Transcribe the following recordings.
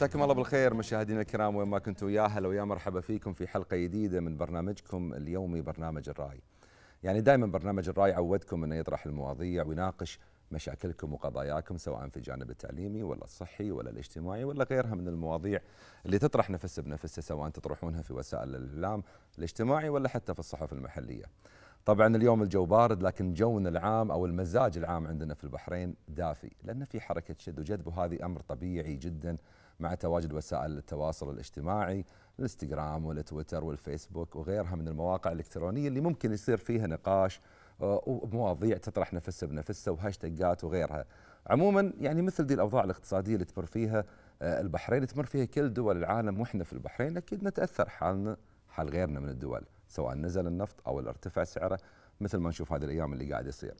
مساكم الله بالخير مشاهدينا الكرام وين ما كنتوا يا هلا ويا مرحبا فيكم في حلقة جديدة من برنامجكم اليومي برنامج الرأي. يعني دائما برنامج الرأي عودكم إنه يطرح المواضيع ويناقش مشاكلكم وقضاياكم سواء في الجانب التعليمي ولا الصحي ولا الاجتماعي ولا غيرها من المواضيع اللي تطرح نفس بنفسها سواء تطرحونها في وسائل الإعلام الاجتماعي ولا حتى في الصحف المحلية. طبعا اليوم الجو بارد لكن جونا العام أو المزاج العام عندنا في البحرين دافي لأن في حركة شد وجذب وهذه أمر طبيعي جدا مع تواجد وسائل التواصل الاجتماعي الانستغرام والتويتر والفيسبوك وغيرها من المواقع الإلكترونية اللي ممكن يصير فيها نقاش آه، ومواضيع تطرح نفسها بنفسها وهاشتاجات وغيرها. عموما يعني مثل دي الأوضاع الاقتصادية اللي تمر فيها آه، البحرين تمر فيها كل دول العالم وإحنا في البحرين أكيد نتأثر حالنا حال غيرنا من الدول سواء نزل النفط أو ارتفع سعره مثل ما نشوف هذه الأيام اللي قاعد يصير.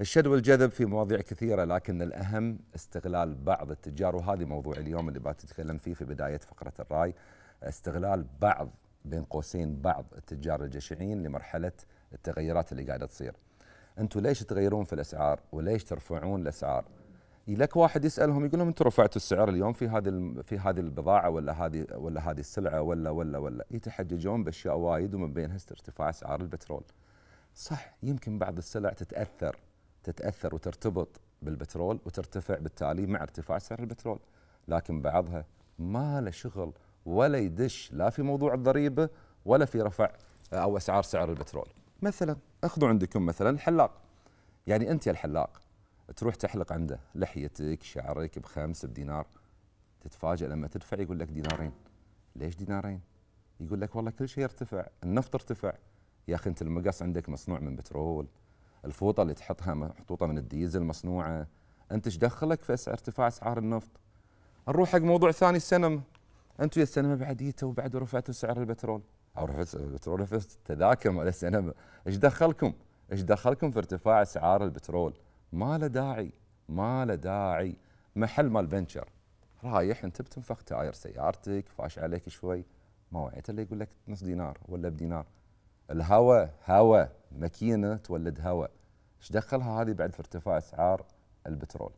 الشد والجذب في مواضيع كثيرة لكن الأهم استغلال بعض التجار وهذه موضوع اليوم اللي بتتكلم فيه في بداية فقرة الرأي. استغلال بعض بين قوسين بعض التجار الجشعين لمرحلة التغيرات اللي قاعدة تصير. أنتم ليش تغيرون في الأسعار وليش ترفعون الأسعار؟ لك واحد يسألهم يقول لهم أنتم رفعتوا السعر اليوم في هذه في هذه البضاعة ولا هذه ولا هذه السلعة ولا ولا ولا؟ يتحججون بأشياء وايد ومن بينها ارتفاع أسعار البترول. صح يمكن بعض السلع تتأثر تتأثر وترتبط بالبترول وترتفع بالتالي مع ارتفاع سعر البترول. لكن بعضها ما له شغل ولا يدش لا في موضوع الضريبة ولا في رفع أو أسعار سعر البترول. مثلا أخذوا عندكم مثلا الحلاق. يعني أنت يا الحلاق تروح تحلق عنده لحيتك شعرك بخمس بدينار. تتفاجئ لما تدفع يقول لك دينارين. ليش دينارين؟ يقول لك والله كل شيء يرتفع النفط ارتفع. يا أخي أنت المقص عندك مصنوع من بترول الفوطة اللي تحطها محطوطة من الديزل مصنوعة. أنت إيش دخلك في ارتفاع أسعار النفط؟ نروح حق موضوع ثاني السينما. أنتم يا السينما بعديته وبعد رفعتوا سعر البترول. أو رفعت البترول رفعت التذاكر مال السينما. إيش دخلكم؟ إيش دخلكم في ارتفاع أسعار البترول؟ ما له داعي ما له داعي. محل مال بنشر رايح أنت بتنفخ تاير سيارتك فاش عليك شوي. ما وعيت إلا يقول لك نص دينار ولا بدينار. الهواء هواء ماكينة تولد هواء إيش دخلها هذه بعد في ارتفاع أسعار البترول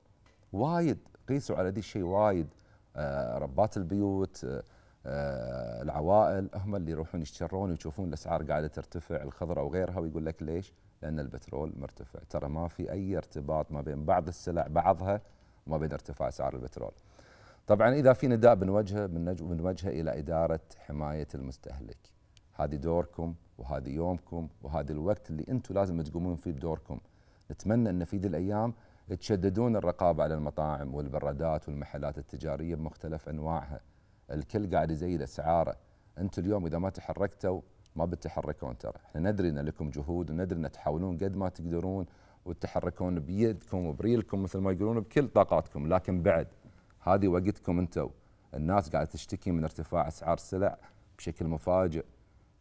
وايد قيسوا على دي الشيء وايد آه ربات البيوت آه, آه، العوائل هم اللي يروحون يشترون ويشوفون الأسعار قاعدة ترتفع الخضرة وغيرها ويقول لك ليش؟ لأن البترول مرتفع ترى ما في أي ارتباط ما بين بعض السلع بعضها وما بين ارتفاع أسعار البترول. طبعا إذا في نداء بنوجهه بنوجهه إلى إدارة حماية المستهلك. هذه دوركم وهذه يومكم وهذا الوقت اللي أنتم لازم تقومون فيه بدوركم نتمنى إن في ذي الأيام تشددون الرقابة على المطاعم والبرادات والمحلات التجارية بمختلف أنواعها. الكل قاعد يزيد أسعاره. أنتم اليوم إذا ما تحركتوا ما بتتحركون ترى. إحنا ندري إن لكم جهود وندري إن تحاولون قد ما تقدرون وتتحركون بيدكم وبريلكم مثل ما يقولون بكل طاقاتكم. لكن بعد هذه وقتكم أنتم الناس قاعدة تشتكي من ارتفاع أسعار السلع بشكل مفاجئ.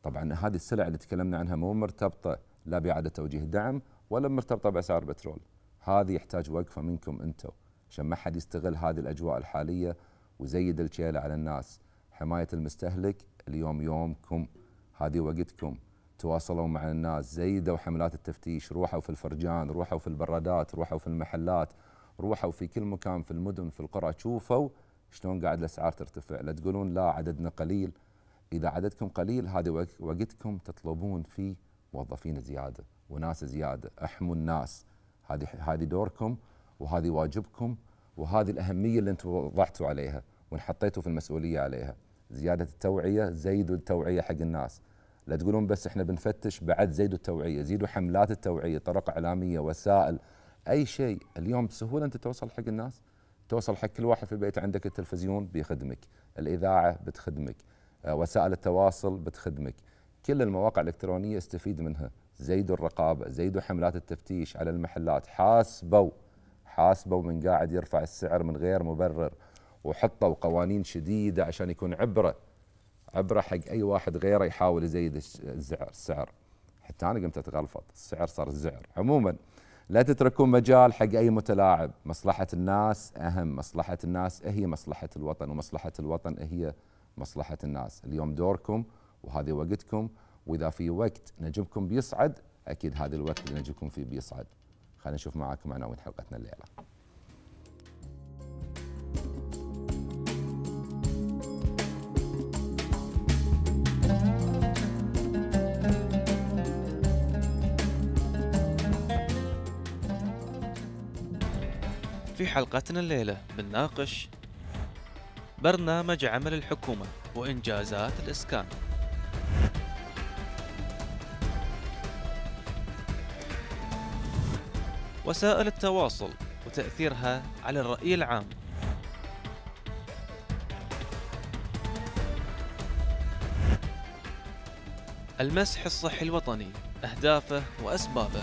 طبعا هذه السلع اللي تكلمنا عنها مو مرتبطة لا بإعادة توجيه دعم ولا مرتبطة بأسعار بترول هذه يحتاج وقفه منكم أنتم عشان ما حد يستغل هذه الأجواء الحالية وزيد الشيله على الناس. حماية المستهلك اليوم يومكم هذه وقتكم. تواصلوا مع الناس زيدوا حملات التفتيش روحوا في الفرجان روحوا في البرادات روحوا في المحلات روحوا في كل مكان في المدن في القرى. شوفوا شلون قاعد الأسعار ترتفع. لا تقولون لا عددنا قليل. إذا عددكم قليل هذه وقتكم تطلبون فيه موظفين زيادة. وناس زيادة. أحموا الناس. هذه هذه دوركم وهذه واجبكم وهذه الأهمية اللي أنتم وضعتوا عليها وانحطيتوا في المسؤولية عليها. زيادة التوعية زيدوا التوعية حق الناس. لا تقولون بس إحنا بنفتش بعد زيدوا التوعية. زيدوا حملات التوعية طرق إعلامية وسائل أي شيء. اليوم بسهولة أنت توصل حق الناس. توصل حق كل واحد في البيت عندك التلفزيون بيخدمك. الإذاعة بتخدمك. آه، وسائل التواصل بتخدمك. كل المواقع الإلكترونية استفيد منها. زيدوا الرقابة زيدوا حملات التفتيش على المحلات. حاسبوا حاسبوا من قاعد يرفع السعر من غير مبرر وحطوا قوانين شديدة عشان يكون عبرة عبرة حق أي واحد غيره يحاول يزيد السعر السعر. حتى أنا قمت أتغلفط. السعر صار الزعر. عموما لا تتركون مجال حق أي متلاعب. مصلحة الناس أهم مصلحة الناس هي مصلحة الوطن ومصلحة الوطن هي مصلحة الناس. اليوم دوركم وهذه وقتكم وإذا في وقت نجمكم بيصعد أكيد هذا الوقت اللي نجمكم فيه بيصعد. خلينا نشوف معاكم عناوين حلقتنا الليلة. في حلقتنا الليلة بنناقش برنامج عمل الحكومة وإنجازات الإسكان. وسائل التواصل وتأثيرها على الرأي العام. المسح الصحي الوطني أهدافه وأسبابه.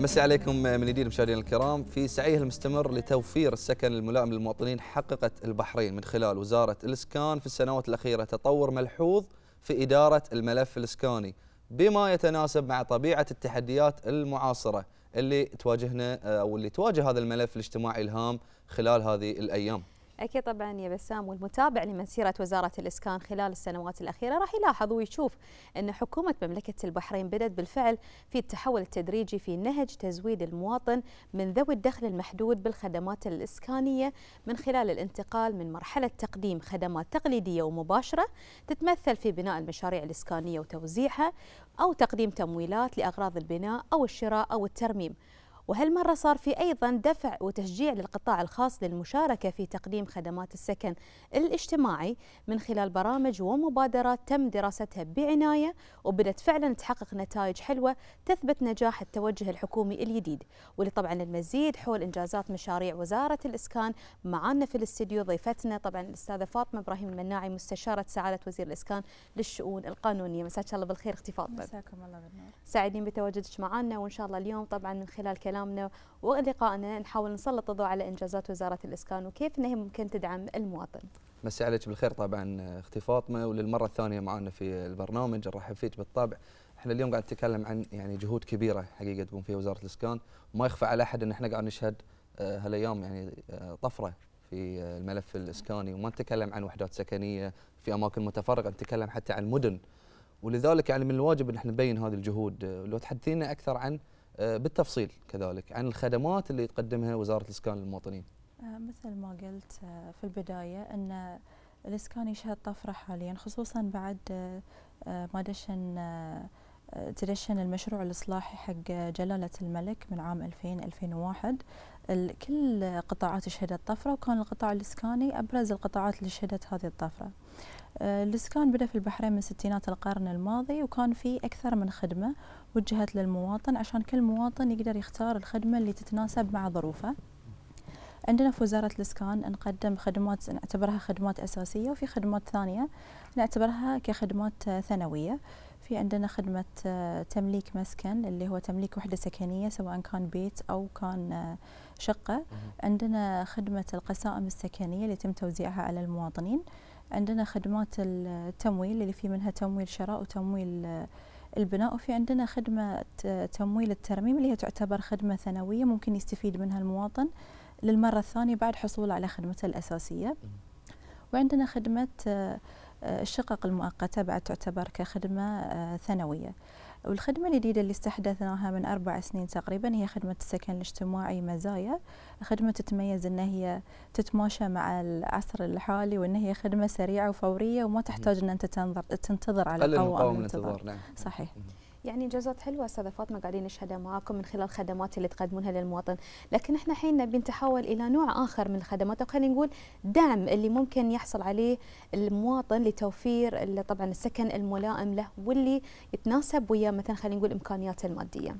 مسي عليكم من جديد مشاهدينا الكرام. في سعيه المستمر لتوفير السكن الملائم للمواطنين حققت البحرين من خلال وزارة الإسكان في السنوات الأخيرة تطور ملحوظ في إدارة الملف الإسكاني بما يتناسب مع طبيعة التحديات المعاصرة اللي تواجهنا أو اللي تواجه هذا الملف الاجتماعي الهام خلال هذه الأيام. أكيد طبعا يا بسام والمتابع لمسيرة وزارة الإسكان خلال السنوات الأخيرة راح يلاحظ ويشوف أن حكومة مملكة البحرين بدأت بالفعل في التحول التدريجي في نهج تزويد المواطن من ذوي الدخل المحدود بالخدمات الإسكانية من خلال الانتقال من مرحلة تقديم خدمات تقليدية ومباشرة تتمثل في بناء المشاريع الإسكانية وتوزيعها أو تقديم تمويلات لأغراض البناء أو الشراء أو الترميم. وهالمرة صار في أيضا دفع وتشجيع للقطاع الخاص للمشاركة في تقديم خدمات السكن الاجتماعي من خلال برامج ومبادرات تم دراستها بعناية وبدأت فعلا تحقق نتائج حلوة تثبت نجاح التوجه الحكومي الجديد. واللي طبعا المزيد حول إنجازات مشاريع وزارة الإسكان معنا في الاستديو ضيفتنا طبعا الأستاذة فاطمة إبراهيم المناعي مستشارة سعادة وزير الإسكان للشؤون القانونية. مساك الله بالخير أختي فاطمة مساكم الله بالنور. سعيدين بتواجدك معنا وإن شاء الله اليوم طبعا من خلال كلام كلامنا ولقائنا نحاول نسلط الضوء على إنجازات وزارة الإسكان وكيف إنها ممكن تدعم المواطن. مسي عليك بالخير طبعا أختي فاطمه وللمرة الثانية معنا في البرنامج. نرحب فيك بالطبع. إحنا اليوم قاعد نتكلم عن يعني جهود كبيرة حقيقة تقوم فيها وزارة الإسكان. وما يخفى على أحد إن إحنا قاعد نشهد آه، هالأيام يعني آه، طفرة في الملف الإسكاني. وما نتكلم عن وحدات سكنية في أماكن متفرقة نتكلم حتى عن مدن. ولذلك يعني من الواجب إن إحنا نبين هذه الجهود. لو تحدثينا أكثر عن آه، بالتفصيل كذلك عن الخدمات اللي تقدمها وزارة الإسكان للمواطنين. آه، مثل ما قلت آه، في البداية أن الإسكان يشهد طفرة حاليا خصوصا بعد ما دشن تدشن المشروع الإصلاحي حق جلالة الملك من عام 2000 2001 كل قطاعات شهدت طفره وكان القطاع الإسكاني أبرز القطاعات اللي شهدت هذه الطفرة. الإسكان بدأ في البحرين من ستينات القرن الماضي وكان في أكثر من خدمة وجهت للمواطن عشان كل مواطن يقدر يختار الخدمة اللي تتناسب مع ظروفه. عندنا في وزارة الإسكان نقدم خدمات نعتبرها خدمات أساسية وفي خدمات ثانية نعتبرها كخدمات ثانوية. في عندنا خدمة تمليك مسكن اللي هو تمليك وحدة سكنية سواء كان بيت أو كان شقة. عندنا خدمة القسائم السكنية اللي يتم توزيعها على المواطنين. عندنا خدمات التمويل اللي في منها تمويل شراء وتمويل البناء وفي عندنا خدمة تمويل الترميم اللي هي تعتبر خدمة ثانوية ممكن يستفيد منها المواطن للمرة الثانية بعد حصوله على خدمته الأساسية. وعندنا خدمة آه، الشقق المؤقتة بعد تعتبر كخدمة آه، ثانوية. والخدمة الجديدة اللي استحدثناها من أربع سنين تقريبا هي خدمة السكن الاجتماعي مزايا. خدمة تتميز أن هي تتماشى مع العصر الحالي وأن هي خدمة سريعة وفورية وما تحتاج أن أنت تنظر تنتظر على قوام الانتظار نعم. صحيح. يعني انجازات حلوة استاذه فاطمه قاعدين نشهدها معاكم من خلال الخدمات اللي تقدمونها للمواطن، لكن إحنا الحين نبي نتحول إلى نوع آخر من الخدمات أو خلينا نقول دعم اللي ممكن يحصل عليه المواطن لتوفير طبعا السكن الملائم له واللي يتناسب ويا مثلا خلينا نقول إمكانياته المادية.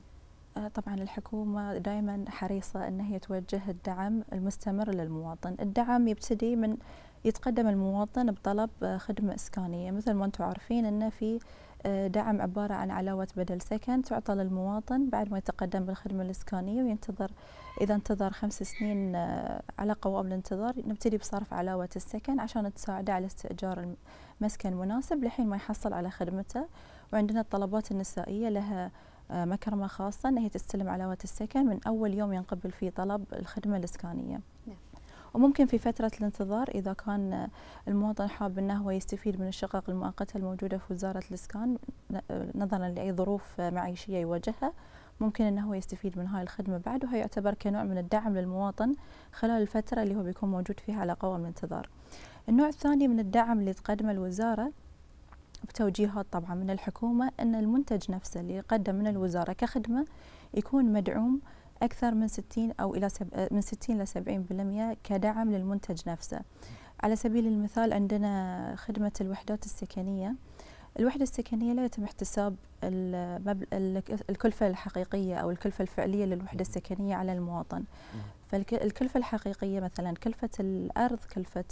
آه، طبعا الحكومة دائما حريصة أن هي توجه الدعم المستمر للمواطن. الدعم يبتدي من يتقدم المواطن بطلب خدمة إسكانية. مثل ما أنتم عارفين أن في آه، دعم عبارة عن علاوة بدل سكن تعطى للمواطن بعد ما يتقدم بالخدمة الإسكانية وينتظر إذا انتظر خمس سنين آه، على قوام الانتظار نبتدي بصرف علاوة السكن عشان تساعده على استئجار مسكن مناسب لحين ما يحصل على خدمته وعندنا الطلبات النسائية لها آه، مكرمة خاصة أنها تستلم علاوة السكن من أول يوم ينقبل فيه طلب الخدمة الإسكانية نعم. وممكن في فترة الانتظار إذا كان المواطن حاب أنه هو يستفيد من الشقق المؤقتة الموجودة في وزارة الإسكان نظرا لأي ظروف معيشية يواجهها ممكن أنه هو يستفيد من هاي الخدمة بعد وهي يعتبر كنوع من الدعم للمواطن خلال الفترة اللي هو بيكون موجود فيها على قوام الانتظار. النوع الثاني من الدعم اللي تقدمه الوزارة بتوجيهات طبعا من الحكومة أن المنتج نفسه اللي يقدم من الوزارة كخدمة يكون مدعوم أكثر من 60 أو إلى سب... من 60 إلى 70% كدعم للمنتج نفسه. على سبيل المثال عندنا خدمة الوحدات السكنية. الوحدة السكنية لا يتم احتساب المبل... الكلفة الحقيقية أو الكلفة الفعلية للوحدة السكنية على المواطن. فالكلفة الحقيقية مثلا كلفة الأرض كلفة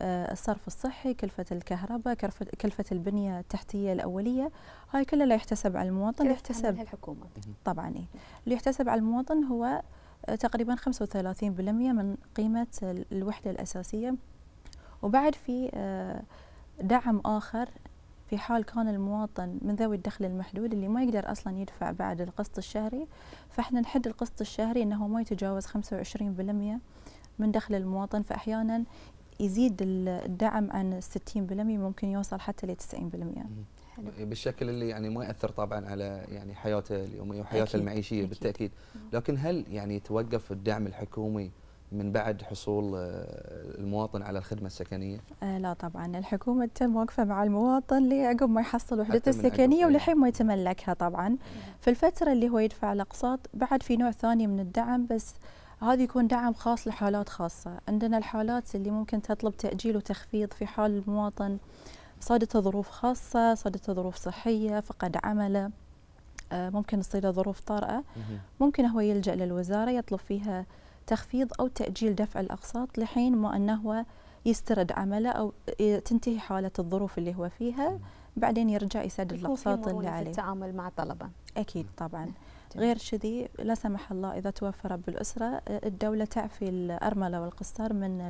الصرف الصحي كلفة الكهرباء كلفة البنية التحتية الأولية. هاي كلها لا يحتسب على المواطن اللي يحتسب الحكومة. طبعا إيه. اللي يحتسب على المواطن هو آه، تقريبا 35% من قيمة الوحدة الأساسية. وبعد في آه، دعم آخر في حال كان المواطن من ذوي الدخل المحدود اللي ما يقدر أصلا يدفع بعد القسط الشهري. فإحنا نحد القسط الشهري إنه ما يتجاوز 25% من دخل المواطن. فاحيانا يزيد الدعم عن 60% ممكن يوصل حتى ل 90% بالشكل اللي يعني ما يأثر طبعا على يعني حياته اليومية وحياته أكيد المعيشية أكيد بالتاكيد لكن هل يعني توقف الدعم الحكومي من بعد حصول آه، المواطن على الخدمة السكنية؟ آه لا طبعا. الحكومة تم واقفه مع المواطن لعقب ما يحصل وحدته السكنية ولحين ما يتملكها طبعا. في الفترة اللي هو يدفع الأقساط بعد في نوع ثاني من الدعم بس هذا يكون دعم خاص لحالات خاصة. عندنا الحالات اللي ممكن تطلب تأجيل وتخفيض في حال المواطن. صادته ظروف خاصة صادته ظروف صحية فقد عمله. آه، ممكن تصير ظروف طارئة. ممكن هو يلجأ للوزارة يطلب فيها تخفيض أو تأجيل دفع الأقساط لحين ما أنه هو يسترد عمله أو تنتهي حالة الظروف اللي هو فيها. بعدين يرجع يسدد الأقساط اللي عليه. التعامل مع الطلبة أكيد طبعا. غير كذي لا سمح الله إذا توفر بالأسرة الدولة تعفي الأرملة والقصار من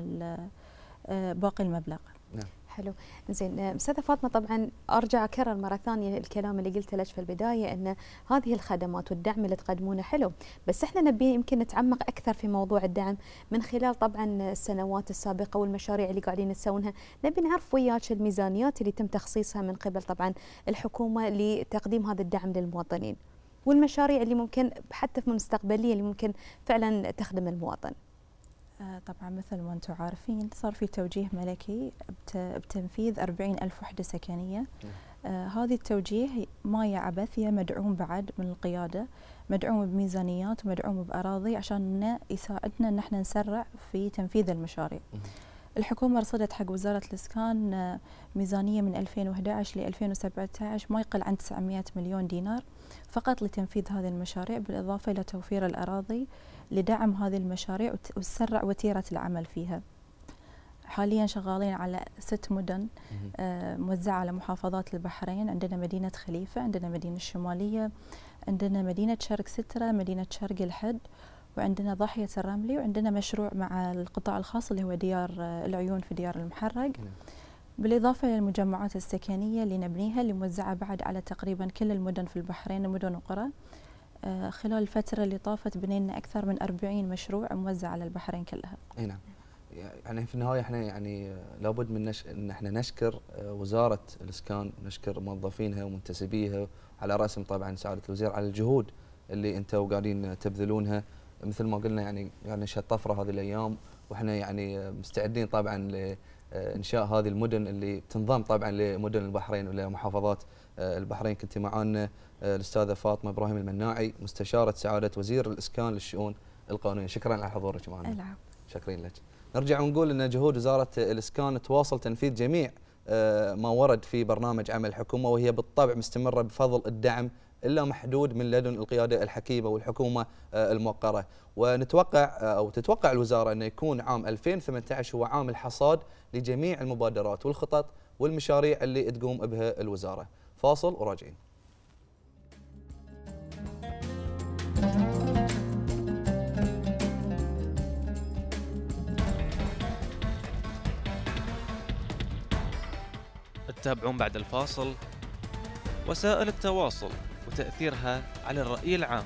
آه، باقي المبلغ. نعم. حلو. زين أستاذة فاطمة طبعا أرجع أكرر مرة ثانية الكلام اللي قلته لك في البداية إن هذه الخدمات والدعم اللي تقدمونه حلو بس إحنا نبي يمكن نتعمق أكثر في موضوع الدعم من خلال طبعا السنوات السابقة والمشاريع اللي قاعدين تسوونها نبي نعرف وياك الميزانيات اللي تم تخصيصها من قبل طبعا الحكومة لتقديم هذا الدعم للمواطنين. والمشاريع اللي ممكن حتى في المستقبليه اللي ممكن فعلا تخدم المواطن. آه، طبعا مثل ما أنتم عارفين صار في توجيه ملكي بتنفيذ أربعين ألف وحدة سكنية. آه هذه التوجيه ما هي عبث هي مدعوم بعد من القيادة مدعوم بميزانيات ومدعوم بأراضي عشان يساعدنا أن إحنا نسرع في تنفيذ المشاريع. الحكومة رصدت حق وزارة الإسكان آه، ميزانية من 2011 ل 2017 ما يقل عن 900 مليون دينار. فقط لتنفيذ هذه المشاريع بالإضافة إلى توفير الأراضي لدعم هذه المشاريع وتسرع وتيرة العمل فيها. حاليا شغالين على ست مدن آه موزعة على محافظات البحرين. عندنا مدينة خليفة عندنا مدينة الشمالية عندنا مدينة شرق سترة مدينة شرق الحد وعندنا ضاحية الرملي وعندنا مشروع مع القطاع الخاص اللي هو ديار آه، العيون في ديار المحرق. بالإضافة للمجمعات السكنية اللي نبنيها اللي موزعة بعد على تقريبا كل المدن في البحرين المدن وقرى آه خلال الفترة اللي طافت بنينا أكثر من 40 مشروع موزع على البحرين كلها. أي نعم. يعني في النهاية إحنا يعني لابد من نش... إن إحنا نشكر آه، وزارة الإسكان نشكر موظفينها ومنتسبيها على رأسهم طبعا سعادة الوزير على الجهود اللي أنتم قاعدين تبذلونها. مثل ما قلنا يعني يعني طفرة هذه الأيام وإحنا يعني مستعدين طبعا لانشاء هذه المدن اللي تنضم طبعا لمدن البحرين ولمحافظات آه، البحرين. كنت معانا آه، الأستاذة فاطمة إبراهيم المناعي مستشارة سعادة وزير الإسكان للشؤون القانونية. شكرا على حضورك معنا العفو. شكرا لك. نرجع ونقول إن جهود وزارة الإسكان تواصل تنفيذ جميع آه، ما ورد في برنامج عمل الحكومة وهي بالطبع مستمرة بفضل الدعم إلا محدود من لدن القيادة الحكيمة والحكومة الموقرة. ونتوقع أو تتوقع الوزارة انه يكون عام 2018 هو عام الحصاد لجميع المبادرات والخطط والمشاريع اللي تقوم بها الوزارة. فاصل وراجعين. تتابعون بعد الفاصل. وسائل التواصل. وتأثيرها على الرأي العام.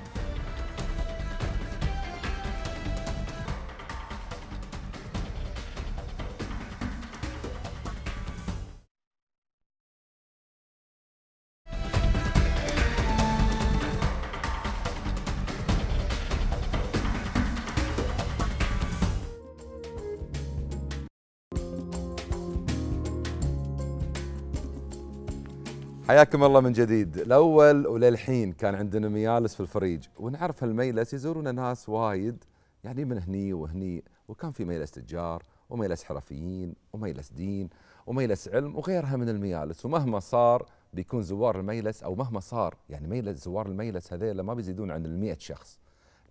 حياكم الله من جديد. الأول وللحين كان عندنا ميالس في الفريج ونعرف هالميلس يزورون ناس وايد يعني من هني وهني وكان في ميلس تجار وميلس حرفيين وميلس دين وميلس علم وغيرها من الميالس. ومهما صار بيكون زوار الميلس أو مهما صار يعني ميلس زوار الميلس هذيلا ما بيزيدون عن ال شخص.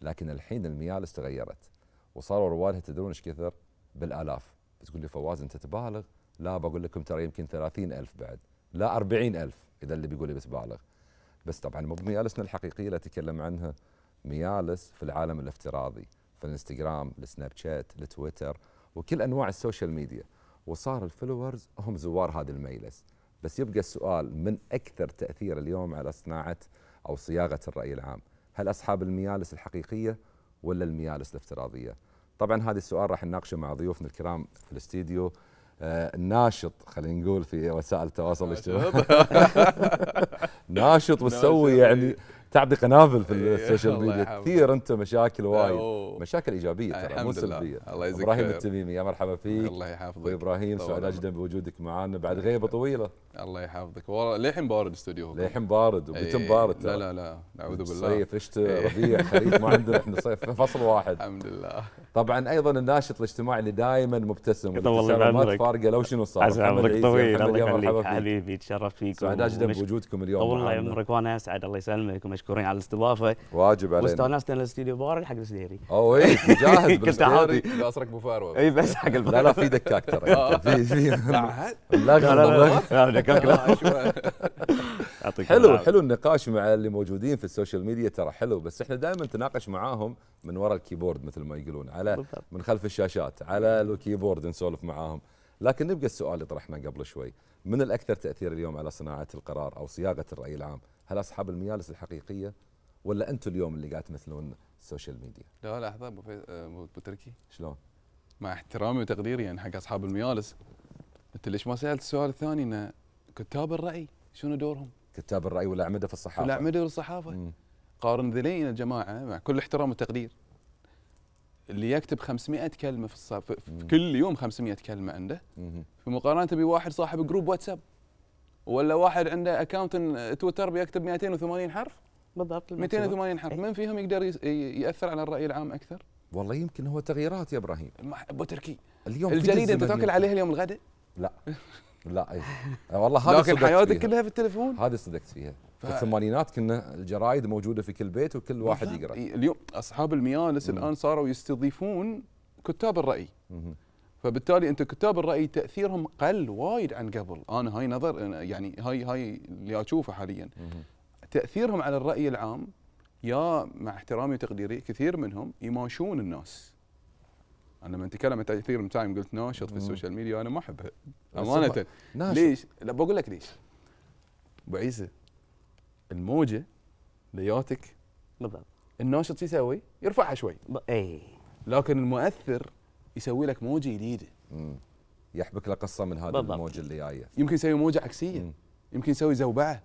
لكن الحين الميالس تغيرت وصاروا روادها تدرون إيش كثر؟ بالآلاف. بتقول لي فواز أنت تبالغ؟ لا بقول لكم ترى يمكن ثلاثين ألف بعد. لا أربعين ألف إذا اللي بيقول بس بالغ. بس طبعا مو بميالسنا الحقيقية اللي أتكلم عنها. ميالس في العالم الافتراضي في الإنستغرام السناب شات التويتر وكل أنواع ال social media. وصار ال followers هم زوار هذا الميلس. بس يبقى السؤال من أكثر تأثير اليوم على صناعة أو صياغة الرأي العام؟ هل أصحاب الميالس الحقيقية ولا الميالس الافتراضية؟ طبعا هذا السؤال راح نناقشه مع ضيوفنا الكرام في الاستديو. ناشط خلينا نقول في وسائل التواصل الاجتماعي. ناشط. وتسوي يعني تعطي قنابل في إيه، ال social الله ميديا يحفظك. كثير أنت مشاكل وايد. مشاكل إيجابية ترى مو. سلبية الله يجزيك إبراهيم. التميمي يا مرحبا فيك الله يحفظك إبراهيم سعداء عمرك. جدا بوجودك معنا بعد غيبة طويلة الله يحفظك والله للحين بارد استوديو للحين بارد وبيتم إيه، بارد لا لا لا نعوذ بالله صيف شتاء إيه. ربيع خريف ما عندنا إحنا صيف في فصل واحد الحمد لله طبعا أيضا الناشط الاجتماعي اللي دائما مبتسم يطول والابتسامة ما بعمرك. تفارقه لو شنو صار عسى عمرك. طويل الله يخليك فيك حبيبي تشرفت فيكم سعداء جدا بوجودكم اليوم طول الله معانا. يعمرك وأنا أسعد الله يسلمك ومشكورين على الاستضافة. واجب علينا. واستانست ان الاستديو بارد حق السديري أو اي جاهز كنت. قاصرك ابو فاروق اي بس حق لا لا في دكاك ترى. آه. في في لا لا لا دكاك لا. آه، شوي. يعطيك حلو. حلو النقاش مع اللي موجودين في ال social media ترى حلو بس إحنا دائما نتناقش معاهم من وراء ال keyboard مثل ما يقولون على. من خلف الشاشات على ال keyboard نسولف معاهم. لكن نبقى السؤال اللي طرحناه قبل شوي. من الأكثر تأثير اليوم على صناعة القرار أو صياغة الرأي العام؟ هل أصحاب الميالس الحقيقية ولا أنتم اليوم اللي قاعد تمثلون ال social media لا لحظة أبو آه، أبو تركي شلون؟ مع احترامي وتقديري يعني حق أصحاب الميالس. أنت ليش ما سألت السؤال الثاني؟ انه كتاب الرأي شنو دورهم؟ كتاب الرأي والاعمده في الصحافة؟ الاعمده والصحافه. قارن هذيلين يا جماعة مع كل احترام وتقدير. اللي يكتب 500 كلمة في, الصف... في. كل يوم 500 كلمة عنده. مم. في مقارنة بواحد صاحب group واتساب. ولا واحد عنده account تويتر بيكتب 280 حرف بالضبط 280 حرف. من فيهم يقدر يأثر على الرأي العام أكثر والله يمكن هو تغييرات يا إبراهيم أبو تركي اليوم الجريده أنت تاكل عليها اليوم الغداء لا لا أي. والله هذه لكن حياتك فيها. كلها في التليفون هذه صدقت فيها في الثمانينات كنا الجرايد موجودة في كل بيت وكل واحد. يقرأ اليوم أصحاب الميالس مم. الآن صاروا يستضيفون كتاب الرأي. فبالتالي أنت كتاب الرأي تأثيرهم قل وايد عن قبل أنا هاي نظر يعني هاي هاي اللي أشوفه حاليا. تأثيرهم على الرأي العام يا مع احترامي وتقديري كثير منهم يماشون الناس أنا لما أتكلم عن تأثير المتايم قلت ناشط في. ال social media أنا ما احبها أمانة ناشط. ليش؟ لا بقول لك ليش أبو عيسى الموجة لياتك بالضبط الناشط شو يسوي؟ يرفعها شوي ب- اي لكن المؤثر يسوي لك موجة جديدة مم. يحبك له قصه من هذا بالضبط. الموج اللي جاية يمكن يسوي موجة عكسية مم. يمكن يسوي زوبعة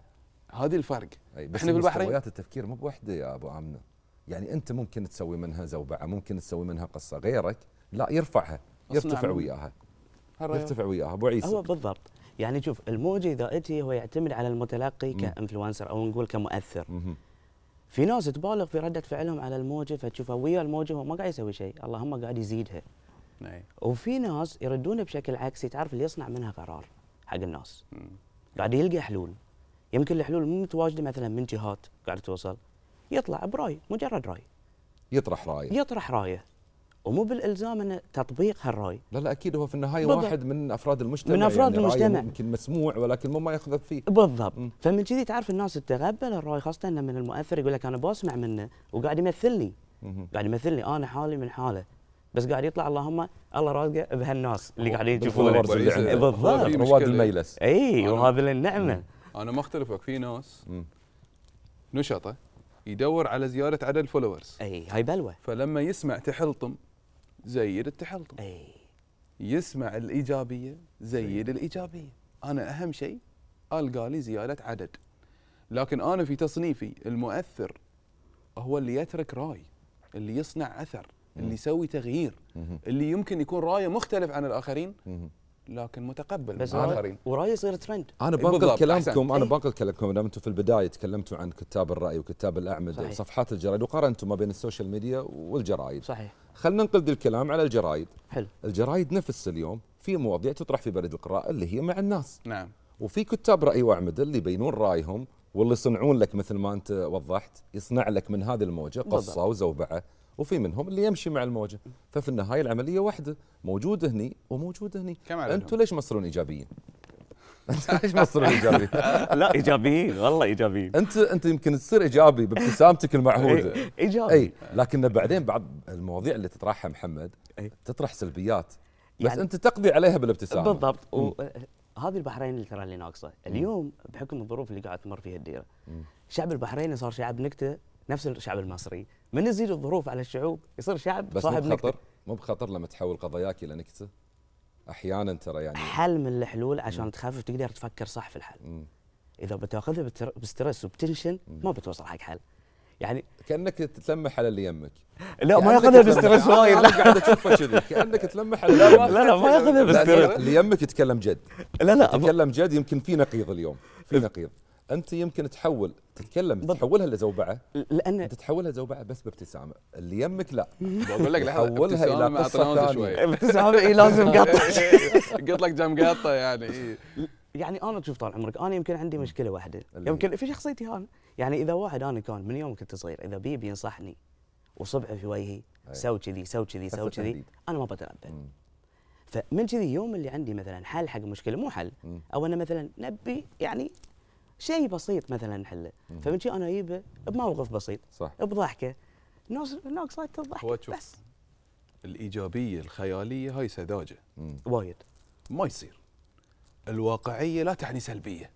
هذه الفرق أي بس إحنا في البحرين- مستويات التفكير مو بوحدة يا أبو امنه يعني أنت ممكن تسوي منها زوبعة ممكن تسوي منها قصة غيرك لا يرفعها يرتفع. وياها. يرتفع وياها أبو عيسى هو بالضبط يعني شوف الموجة إذا أجي هو يعتمد على المتلقي مم. كانفلونسر أو نقول كمؤثر مهم. في ناس تبالغ في ردة فعلهم على الموجة فتشوفه ويا الموجة هو ما قاعد يسوي شيء اللهم قاعد يزيدها نعم. وفي ناس يردونه بشكل عكسي تعرف اللي يصنع منها قرار حق الناس مم. قاعد يلقى حلول يمكن الحلول مو متواجدة مثلا من جهات قاعد توصل يطلع برأي مجرد رأي يطرح رايه يطرح رأيه ومو بالإلزام انه تطبيق هالرأي لا لا أكيد هو في النهاية بالضبط. واحد من أفراد المجتمع من أفراد يعني المجتمع. ممكن مسموع ولكن مو ما يأخذ فيه بالضبط مم. فمن كذي تعرف الناس تتقبل الرأي خاصة انه من المؤثر يقول لك أنا بسمع منه وقاعد يمثلني. قاعد يمثلني أنا حالي من حاله بس قاعد يطلع اللهم الله رازقه بهالناس اللي قاعدين يشوفونه بعيسى، عنده. بالضبط. رواد. الميلس. اي وهذا النعمه أنا ما أختلف وياك في ناس. نشطة يدور على زياده عدد ال followers. اي هاي بلوة. فلما يسمع تحلطم زيد التحلطم. اي يسمع الإيجابية زيد الإيجابية. أنا أهم شيء ألقى لي زياده عدد. لكن أنا في تصنيفي المؤثر هو اللي يترك رأي اللي يصنع أثر. اللي يسوي تغيير. اللي يمكن يكون رايه مختلف عن الآخرين. لكن متقبل بس الآخرين وراي يصير ترند أنا بالضبط، بنقل كلامكم. أنا إيه. بنقل كلامكم دام أنتم في البداية تكلمتوا عن كتاب الرأي وكتاب الأعمدة صحيح. وصفحات الجرايد وقارنتوا ما بين ال social media والجرايد صحيح خلينا ننقل ذي الكلام على الجرايد حلو الجرايد نفس اليوم في مواضيع تطرح في بريد القراء اللي هي مع الناس نعم وفي كتاب رأي وأعمدة اللي يبينون رأيهم واللي يصنعون لك مثل ما أنت وضحت يصنع لك من هذه الموجة قصة بالضبط. وزوبعة وفي منهم اللي يمشي مع الموجة ففي النهاية العملية واحدة موجود هني وموجود هني؟ أنتم ليش ما تصيرون ايجابيين؟ ليش ما تصيرون إيجابيين؟ لا إيجابيين والله إيجابيين أنت أنت يمكن تصير إيجابي بابتسامتك المعهودة إيه، إيجابي إي لكن بعدين بعض المواضيع اللي تطرحها محمد أي. تطرح سلبيات بس يعني- أنت تقضي عليها بالابتسامة بالضبط مم. و- هذه البحرين اللي ترى اللي ناقصة اليوم بحكم الظروف اللي قاعد تمر فيها الديرة مم. الشعب البحريني صار شعب نكتة نفس الشعب المصري. من يزيد الظروف على الشعوب يصير شعب بس مو صاحب بخطر نكته مو بخطر لما تحول قضاياك إلى نكتة؟ أحيانا ترى يعني حل من الحلول عشان تخفف تقدر تفكر صح في الحل. مم. إذا بتأخذها ب stress وب tension ما بتوصل حق حل. يعني كأنك تتلمح على اللي يمك. لا ما كأنك يأخذها تلمح- أنا- وايد. أنا قاعد اشوفه كذي. كأنك تلمح على لا. لا ما يأخذها لا، ب stress اللي يمك يتكلم جد. لا لا يتكلم جد يمكن في نقيض اليوم. في نقيض. أنت يمكن تحول تتكلم بالضبط. تحولها لزوبعة لأن أنت تحولها زوبعه بس بابتسامة اللي يمك لا بقول لك لحظه حولها إلى ابتسامة مع قصة تنازل ثانية. شوي ابتسامة اي لازم قطع قلت لك جم قطة يعني إيه. يعني أنا تشوف طال عمرك أنا يمكن عندي مشكلة واحدة يمكن في شخصيتي أنا يعني إذا واحد أنا كان من يوم كنت صغير إذا بي بينصحني وصبعه في وجهي. سوي كذي سوي كذي سوي كذي. أنا ما بتنبه. فمن كذي يوم اللي عندي مثلا حل حق مشكلة مو حل. أو أنا مثلا نبي يعني شيء بسيط مثلا نحله مم. فمن شي أنا أجيبه بموقف بسيط صح بضحكة تضحك هو تشوف. بس الإيجابية الخيالية هاي سذاجه مم. وايد ما يصير الواقعية لا تعني سلبية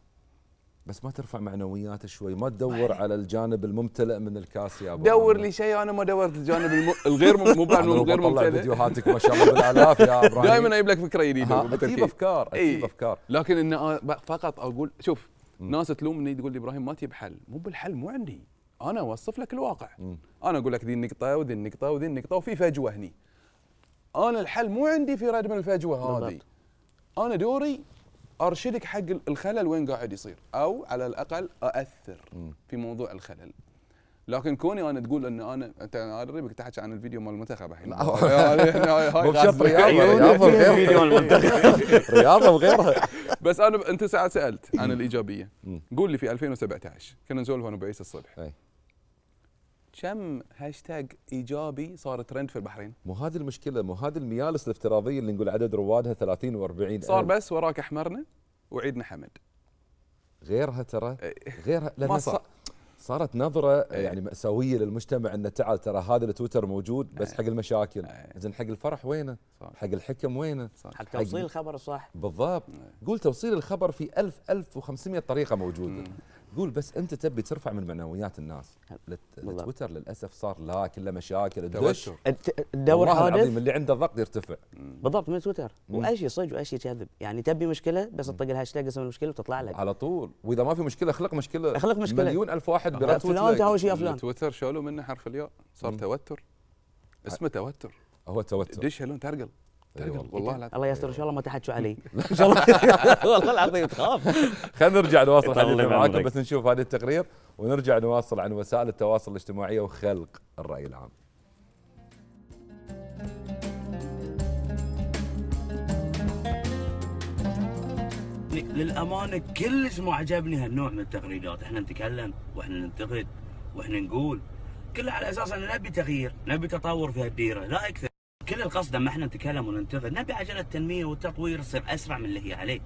بس ما ترفع معنوياته شوي ما تدور على الجانب الممتلئ من الكاس يا أبو دور. لي شيء أنا ما دورت الجانب الم... الغير م- مو غير ممتلئ فيديوهاتك ما شاء الله بالآلاف يا إبراهيم دائما أجيب لك فكرة جديدة أجيب. أفكار أجيب إي. أفكار لكن إن فقط أقول شوف مم. ناس تلومني تقول لي إبراهيم ما تجيب حل. مو بالحل مو عندي. أنا أوصف لك الواقع. مم. أنا أقول لك ذي النقطة وذي النقطة وذي النقطة وفي فجوة هني. أنا الحل مو عندي في ردم الفجوة هذه. أنا دوري أرشدك حق الخلل وين قاعد يصير أو على الأقل أأثر. في موضوع الخلل. لكن كوني أنا تقول ان أنا أنت أنا ادري تحكي عن الفيديو مال المنتخب الحين هاي مو بشرط رياضة، عيوني. رياضة وغيرها. رياضة وغيرها بس أنا. أنت ساعه سألت عن الإيجابية. قول لي في 2017 كنا نسولف أنا وبعيسى الصبح. كم هاشتاج إيجابي صار ترند في البحرين مو هذه المشكلة مو هذه المجالس الافتراضية اللي نقول عدد روادها 30 و40 صار بس وراك احمرنا وعيدنا حمد غيرها ترى إيه. غيرها ما صار. صار صارت نظرة إيه. يعني مأساوية للمجتمع انه تعال ترى هذا التويتر موجود بس إيه. حق المشاكل إيه. زين حق الفرح وينه؟ صح. حق الحكم وينه؟ صح. حق توصيل الخبر الصح بالضبط قول توصيل الخبر في 1000 1500 طريقة موجودة قول بس أنت تبي ترفع من معنويات الناس. التويتر للأسف صار لا كله مشاكل توتر. تدور والله العظيم اللي عنده ضغط يرتفع. بالضبط من تويتر. وأي شيء صدق وأي شيء كذب. يعني تبي مشكلة بس تطق الهاشتاج اسم المشكلة وتطلع لك. على طول. وإذا ما في مشكلة اخلق مشكلة. اخلق مشكلة. مليون ألف واحد بيرتوت فلان. تهاوش يا فلان. تويتر شالوا منه حرف الياء. صار. توتر. اسمه توتر. هو التوتر دش هلون ترقل. والله. والله العظيم الله يستر إن شاء الله ما تحكوا علي. إن شاء الله. والله العظيم تخاف. خلينا نرجع نواصل حديثنا معاكم. بس نشوف هذه التقرير ونرجع نواصل عن وسائل التواصل الاجتماعي وخلق الرأي العام. للأمانة كلش ما عجبني هالنوع من التغريدات إحنا نتكلم وإحنا ننتقد وإحنا نقول. كله على أساس أن نبي تغيير نبي تطور في هالديرة. لا أكثر كل القصد لما إحنا نتكلم وننتقد نبي عجلة التنميه والتطوير تصير أسرع من اللي هي عليه.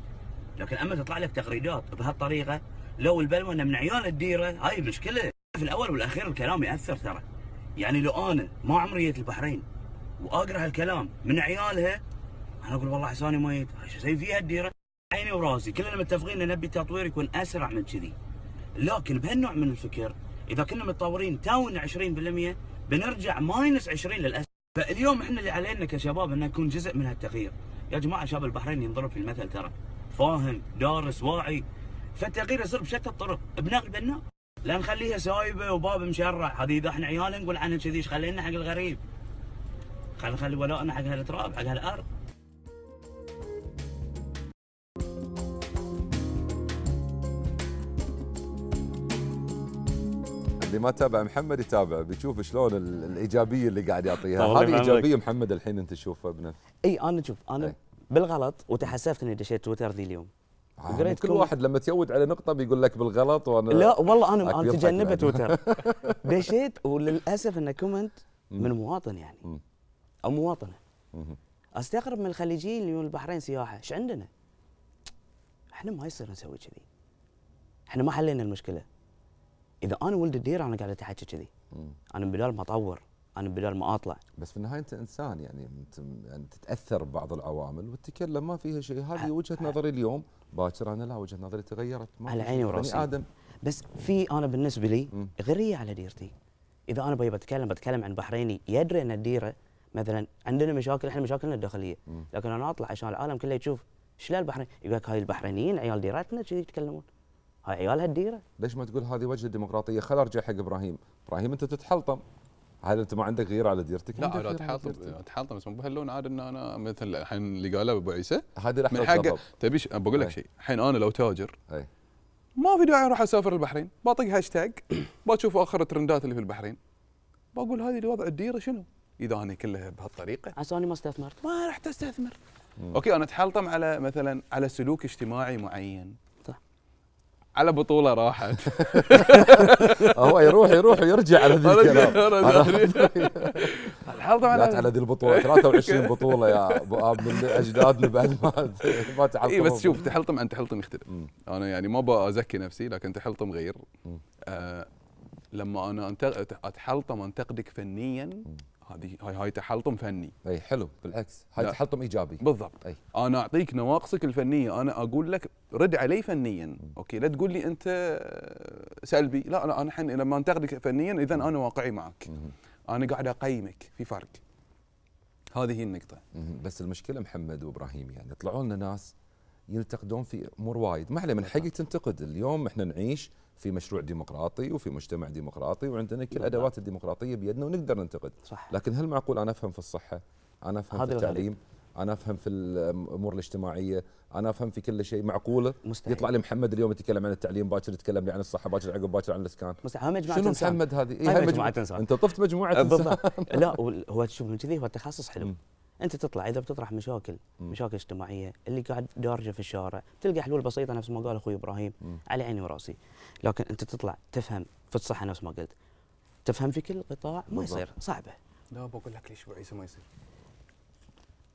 لكن أما تطلع لك تغريدات بهالطريقة لو البلوه من عيال الديرة هاي مشكلة. في الأول والأخير الكلام يأثر ترى. يعني لو أنا ما عمري جيت البحرين وأقرأ هالكلام من عيالها أنا أقول والله حساني ميت. إيش أسوي فيها الديرة؟ عيني وراسي. كلنا متفقين إن نبي التطوير يكون أسرع من كذي. لكن بهالنوع من الفكر إذا كنا متطورين تونا 20% بنرجع ماينس 20 للأسف. فاليوم إحنا اللي علينا كشباب ان نكون جزء من هالتغيير. يا جماعة شباب البحرين ينضرب في المثل ترى. فاهم دارس واعي. فالتغيير يصير بشتى الطرق. بنقل بالنقل لا نخليها سايبة وباب مشرع. هذه اذا إحنا عيالنا نقول عنها كذي خلينا حق الغريب؟ خلينا نخلي ولائنا حق هالتراب حق هالأرض. اللي ما تابع محمد يتابع بيشوف شلون ال- الإيجابية اللي قاعد يعطيها هذه. إيجابية محمد الحين أنت تشوفها بنفس إي أنا شوف أنا أي. بالغلط وتحسفت إني دشيت تويتر ذي اليوم آه، قريت كل واحد لما تيود على نقطة بيقول لك بالغلط وأنا لا والله أنا أنا بعد. تويتر دشيت وللأسف إنه comment من مواطن يعني. أو مواطنة. أستغرب من الخليجيين اللي يجون البحرين سياحة إيش عندنا؟ إحنا ما يصير نسوي كذي إحنا ما حلينا المشكلة إذا أنا ولد الديره أنا قاعد أتحكى كذي. أنا بدال ما اطور أنا بدال ما أطلع بس في النهاية أنت إنسان يعني أنت يعني تتأثر ببعض العوامل وتتكلم ما فيها شيء هذه وجهة نظري اليوم باكر أنا لا وجهة نظري تغيرت ما على عيني. وراسي. بني آدم بس في أنا بالنسبة لي مم. غيريه على ديرتي إذا أنا بي بتكلم بتكلم عن بحريني يدري أن الديره مثلا عندنا مشاكل إحنا مشاكلنا الداخلية. لكن أنا أطلع عشان العالم كله يشوف لا البحرين يقول لك هاي البحرينيين عيال ديرتنا كذي يتكلمون هاي عيال هالديره ليش ما تقول هذه وجه الديمقراطيه خل أرجع حق إبراهيم. إبراهيم أنت تتحلطم. هل أنت ما عندك غيره على ديرتك. لا اتحلطم ديرتك. اتحلطم بس مو بهاللون. عاد إن أنا مثل الحين اللي قاله أبو عيسى هذه لحظه من حقه. تبي بقول لك. شيء. الحين أنا لو تاجر أي. ما في داعي أروح أسافر البحرين. بطق هاشتاج. بشوف آخر الترندات اللي في البحرين. بقول هذه وضع الديره شنو؟ إذا أنا كلها بهالطريقة. عسى اني ما استثمرت. ما راح تستثمر. مم. أوكي أنا أتحلطم على مثلا على سلوك اجتماعي معين. على بطولة راحت. هو يروح يروح ويرجع على ذي الكلام. لا على على ذي البطولة. 23 بطولة يا أبو آب من أجدادنا بعد ما ما إي تعلموا بس شوف تحلطم عن تحلطم يختلف. أنا يعني ما بزكي نفسي لكن تحلطم غير. آه لما أنا أتحلطم أنتقدك فنيا هذه هاي هاي تحلطم فني. أي حلو بالعكس. هاي لا. تحلطم إيجابي. بالضبط. أي. أنا أعطيك نواقصك الفنية. أنا أقول لك رد علي فنيا. أوكي لا تقول لي أنت سلبي. لا لا أنا الحين لما أنتقدك فنيا اذا أنا واقعي معك. مم. أنا قاعد أقيمك في فرق. هذه هي النقطة. مم. بس المشكلة محمد وإبراهيم يعني طلعوا لنا ناس ينتقدون في أمور وايد. ما عليه من حقك تنتقد. اليوم إحنا نعيش في مشروع ديمقراطي وفي مجتمع ديمقراطي وعندنا كل بالضبط. أدوات الديمقراطية بيدنا ونقدر ننتقد. صح لكن هل معقول أنا أفهم في الصحة؟ أنا أفهم في الغريب. التعليم. أنا أفهم في الأمور الاجتماعية. أنا أفهم في كل شيء. معقوله مستحيل. يطلع لي محمد اليوم يتكلم عن التعليم باكر يتكلم لي عن الصحة باكر عقب باكر عن الإسكان. مستحيل. مجموعة شنو. محمد هذه؟ هاي هاي مجموعة إنسان. أنت طفت مجموعة إنسان. بالضبط. لا هو تشوف من كذي هو التخصص حلو. انت تطلع اذا بتطرح مشاكل مم. مشاكل اجتماعية اللي قاعد دارجة في الشارع تلقى حلول بسيطة نفس ما قال أخوي إبراهيم مم. على عيني وراسي لكن انت تطلع تفهم في الصحه نفس ما قلت تفهم في كل قطاع ما بالضبط. يصير صعبة لا بقول لك ليش ابو عيسى ما يصير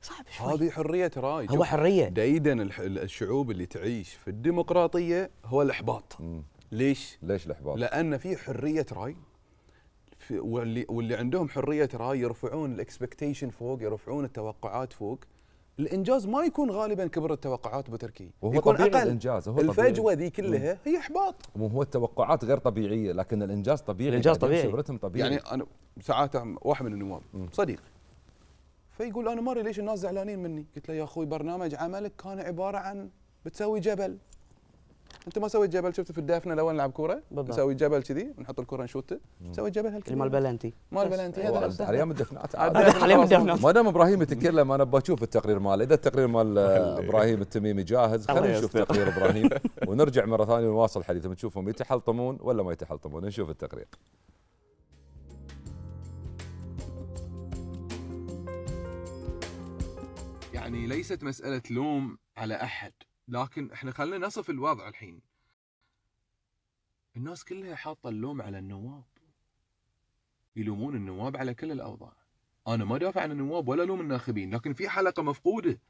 صعب شوي هذه حرية راي هو حرية ديدن الح- الشعوب اللي تعيش في الديمقراطية هو الإحباط مم. ليش ليش الإحباط؟ لأن في حرية راي في واللي واللي عندهم حرية راي يرفعون ال expectation فوق يرفعون التوقعات فوق الإنجاز ما يكون غالبا كبر التوقعات ابو تركي وهو يكون طبيعي أقل الإنجاز هو طبيعي. الفجوة ذي كلها هي إحباط مو هو التوقعات غير طبيعية لكن الإنجاز طبيعي الإنجاز قاعد يمشي طبيعي. برتم طبيعي يعني أنا ساعات واحد من النواب مم. صديق فيقول أنا مري ليش الناس زعلانين مني؟ قلت له يا أخوي برنامج عملك كان عبارة عن بتسوي جبل انت ما سويت جبل شفت في الدفنة لو نلعب كورة؟ بالضبط. نسوي جبل كذي نحط الكره نشوته سوي جبل اللي هالكبير مال بلنتي مال. بلنتي أيوة، هذا على أيام الدفنات خلاص. الدفنات. ما دام إبراهيم يتكلم أنا بشوف التقرير ماله. إذا التقرير مال. إبراهيم التميمي جاهز خلينا نشوف. تقرير إبراهيم ونرجع مرة ثانية ونواصل حديثنا نشوفهم يتحلطمون ولا ما يتحلطمون. نشوف التقرير. يعني ليست مسألة لوم على أحد. لكن إحنا خلينا نصف الوضع الحين. الناس كلها حاطة اللوم على النواب. يلومون النواب على كل الأوضاع. أنا ما دافع عن النواب ولا لوم الناخبين لكن في حلقة مفقودة.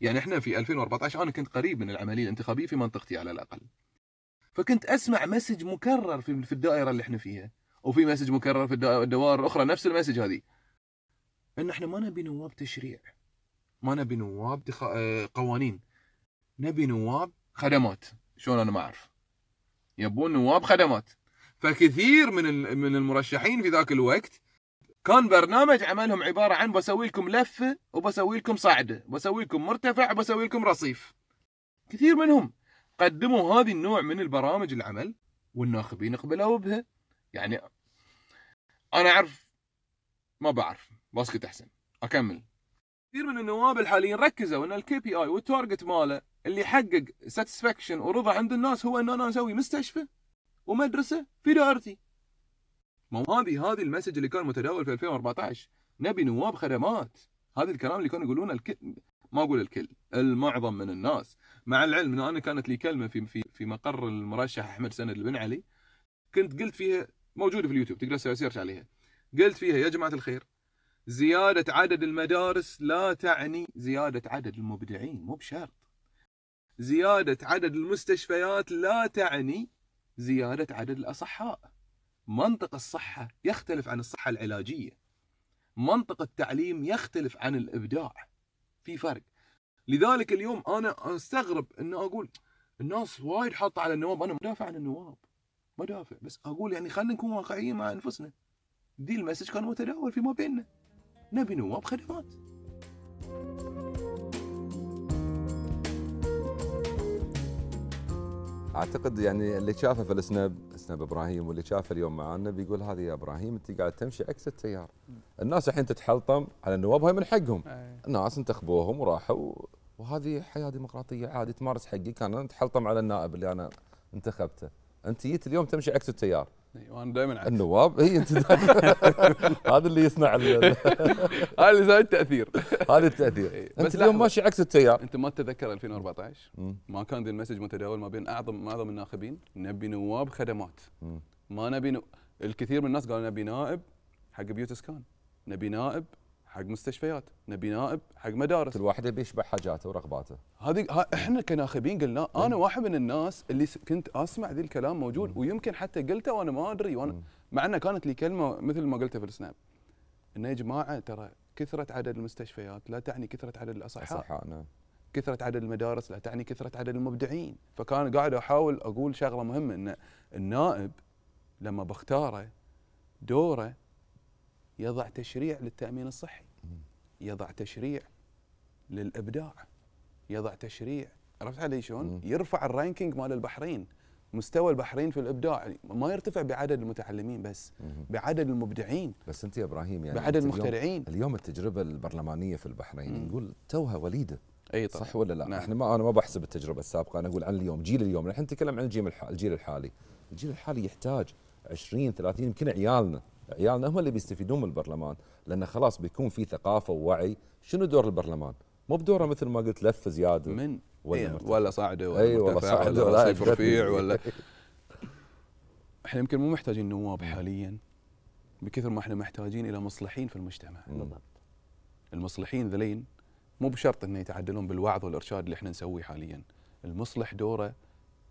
يعني إحنا في 2014 أنا كنت قريب من العملية الانتخابية في منطقتي على الأقل. فكنت أسمع message مكرر في في الدائرة اللي إحنا فيها. وفي message مكرر في الدوائر الأخرى نفس ال message هذه. إن إحنا ما نبي نواب تشريع. ما نبي نواب. آه، قوانين. نبي نواب خدمات. شلون أنا ما أعرف. يبون نواب خدمات. فكثير من من المرشحين في ذاك الوقت كان برنامج عملهم عبارة عن بسوي لكم لفه وبسوي لكم صعده بسوي لكم مرتفع وبسوي لكم رصيف. كثير منهم قدموا هذه النوع من البرامج العمل والناخبين قبلوا بها. يعني أنا أعرف ما بعرف. باسكت أحسن. أكمل. كثير من النواب الحاليين ركزوا إن ال KPI وال target ماله اللي يحقق satisfaction ورضا عند الناس هو ان أنا أسوي مستشفى ومدرسة في دائرتي ما هو هذه هذه ال message اللي كان متداول في 2014 نبي نواب خدمات. هذا الكلام اللي كانوا يقولونه الكل ما أقول الكل المعظم من الناس. مع العلم إنه أنا كانت لي كلمة في في في مقر المرشح أحمد سند البن علي. كنت قلت فيها موجودة في اليوتيوب تقدر تسوي سيرش عليها. قلت فيها يا جماعة الخير زيادة عدد المدارس لا تعني زيادة عدد المبدعين مو بشرط. زيادة عدد المستشفيات لا تعني زيادة عدد الأصحاء. منطق الصحة يختلف عن الصحة العلاجية. منطق التعليم يختلف عن الإبداع. في فرق. لذلك اليوم أنا أستغرب إن أقول الناس وايد حاطة على النواب أنا مدافع عن النواب. مدافع بس أقول يعني خلينا نكون واقعيين مع أنفسنا. دي المسج كان متداول فيما بيننا. نبي نواب خدمات. أعتقد يعني اللي شافه في السناب سناب إبراهيم واللي شافه اليوم معانا بيقول هذه يا إبراهيم أنت قاعد تمشي عكس التيار. الناس الحين تتحلطم على النواب وهي من حقهم. الناس انتخبوهم وراحوا وهذه حياة ديمقراطية عادي تمارس حقك أنا أتحلطم على النائب اللي أنا انتخبته. انت جيت اليوم تمشي عكس التيار وأنا دائما عكس النواب اي أنت هذا اللي يصنع هذا اللي زاد التأثير هذا التأثير إيه. أنت اليوم. ماشي عكس التيار أنت ما تتذكر 2014 مم. ما كان ذي ال message متداول ما بين أعظم معظم الناخبين نبي نواب خدمات. ما نبي نو... الكثير من الناس قالوا نبي نائب حق بيوت اسكان نبي نائب حق مستشفيات نبي نائب حق مدارس كل واحد يبي يشبع حاجاته ورغباته هذه إحنا كناخبين قلنا. أنا واحد من الناس اللي كنت أسمع ذي الكلام موجود مم. ويمكن حتى قلته وأنا ما أدري وأنا. مع إنه كانت لي كلمة مثل ما قلتها في السناب إنه يا جماعة ترى كثرة عدد المستشفيات لا تعني كثرة عدد الاصحاء صح نعم كثرة عدد المدارس لا تعني كثرة عدد المبدعين فكان قاعد أحاول أقول شغلة مهمة إن النائب لما بختاره دوره يضع تشريع للتأمين الصحي يضع تشريع للإبداع يضع تشريع عرفت علي شلون؟ يرفع الرانكينج مال البحرين مستوى البحرين في الإبداع ما يرتفع بعدد المتعلمين بس. بعدد المبدعين بس أنت يا إبراهيم يعني بعدد المخترعين اليوم التجربة البرلمانية في البحرين مم. نقول توها وليدة أي طبعا صح ولا لا؟ نعم. إحنا ما أنا ما بحسب التجربة السابقة أنا أقول عن اليوم جيل اليوم الحين نتكلم عن الجيل الح- الجيل الحالي الجيل الحالي يحتاج 20 30 يمكن عيالنا عيالنا هم اللي بيستفيدون من البرلمان لأن خلاص بيكون في ثقافة ووعي شنو دور البرلمان؟ مو بدوره مثل ما قلت لف زيادة من ولا إيه،. ولا صاعدة ولا صعد ولا ولا رصيف أثبتني. رفيع ولا إحنا يمكن مو محتاجين نواب حاليا بكثر ما إحنا محتاجين إلى مصلحين في المجتمع مم. المصلحين ذلين مو بشرط إنه يتعدلون بالوعظ والإرشاد اللي إحنا نسويه حاليا المصلح دوره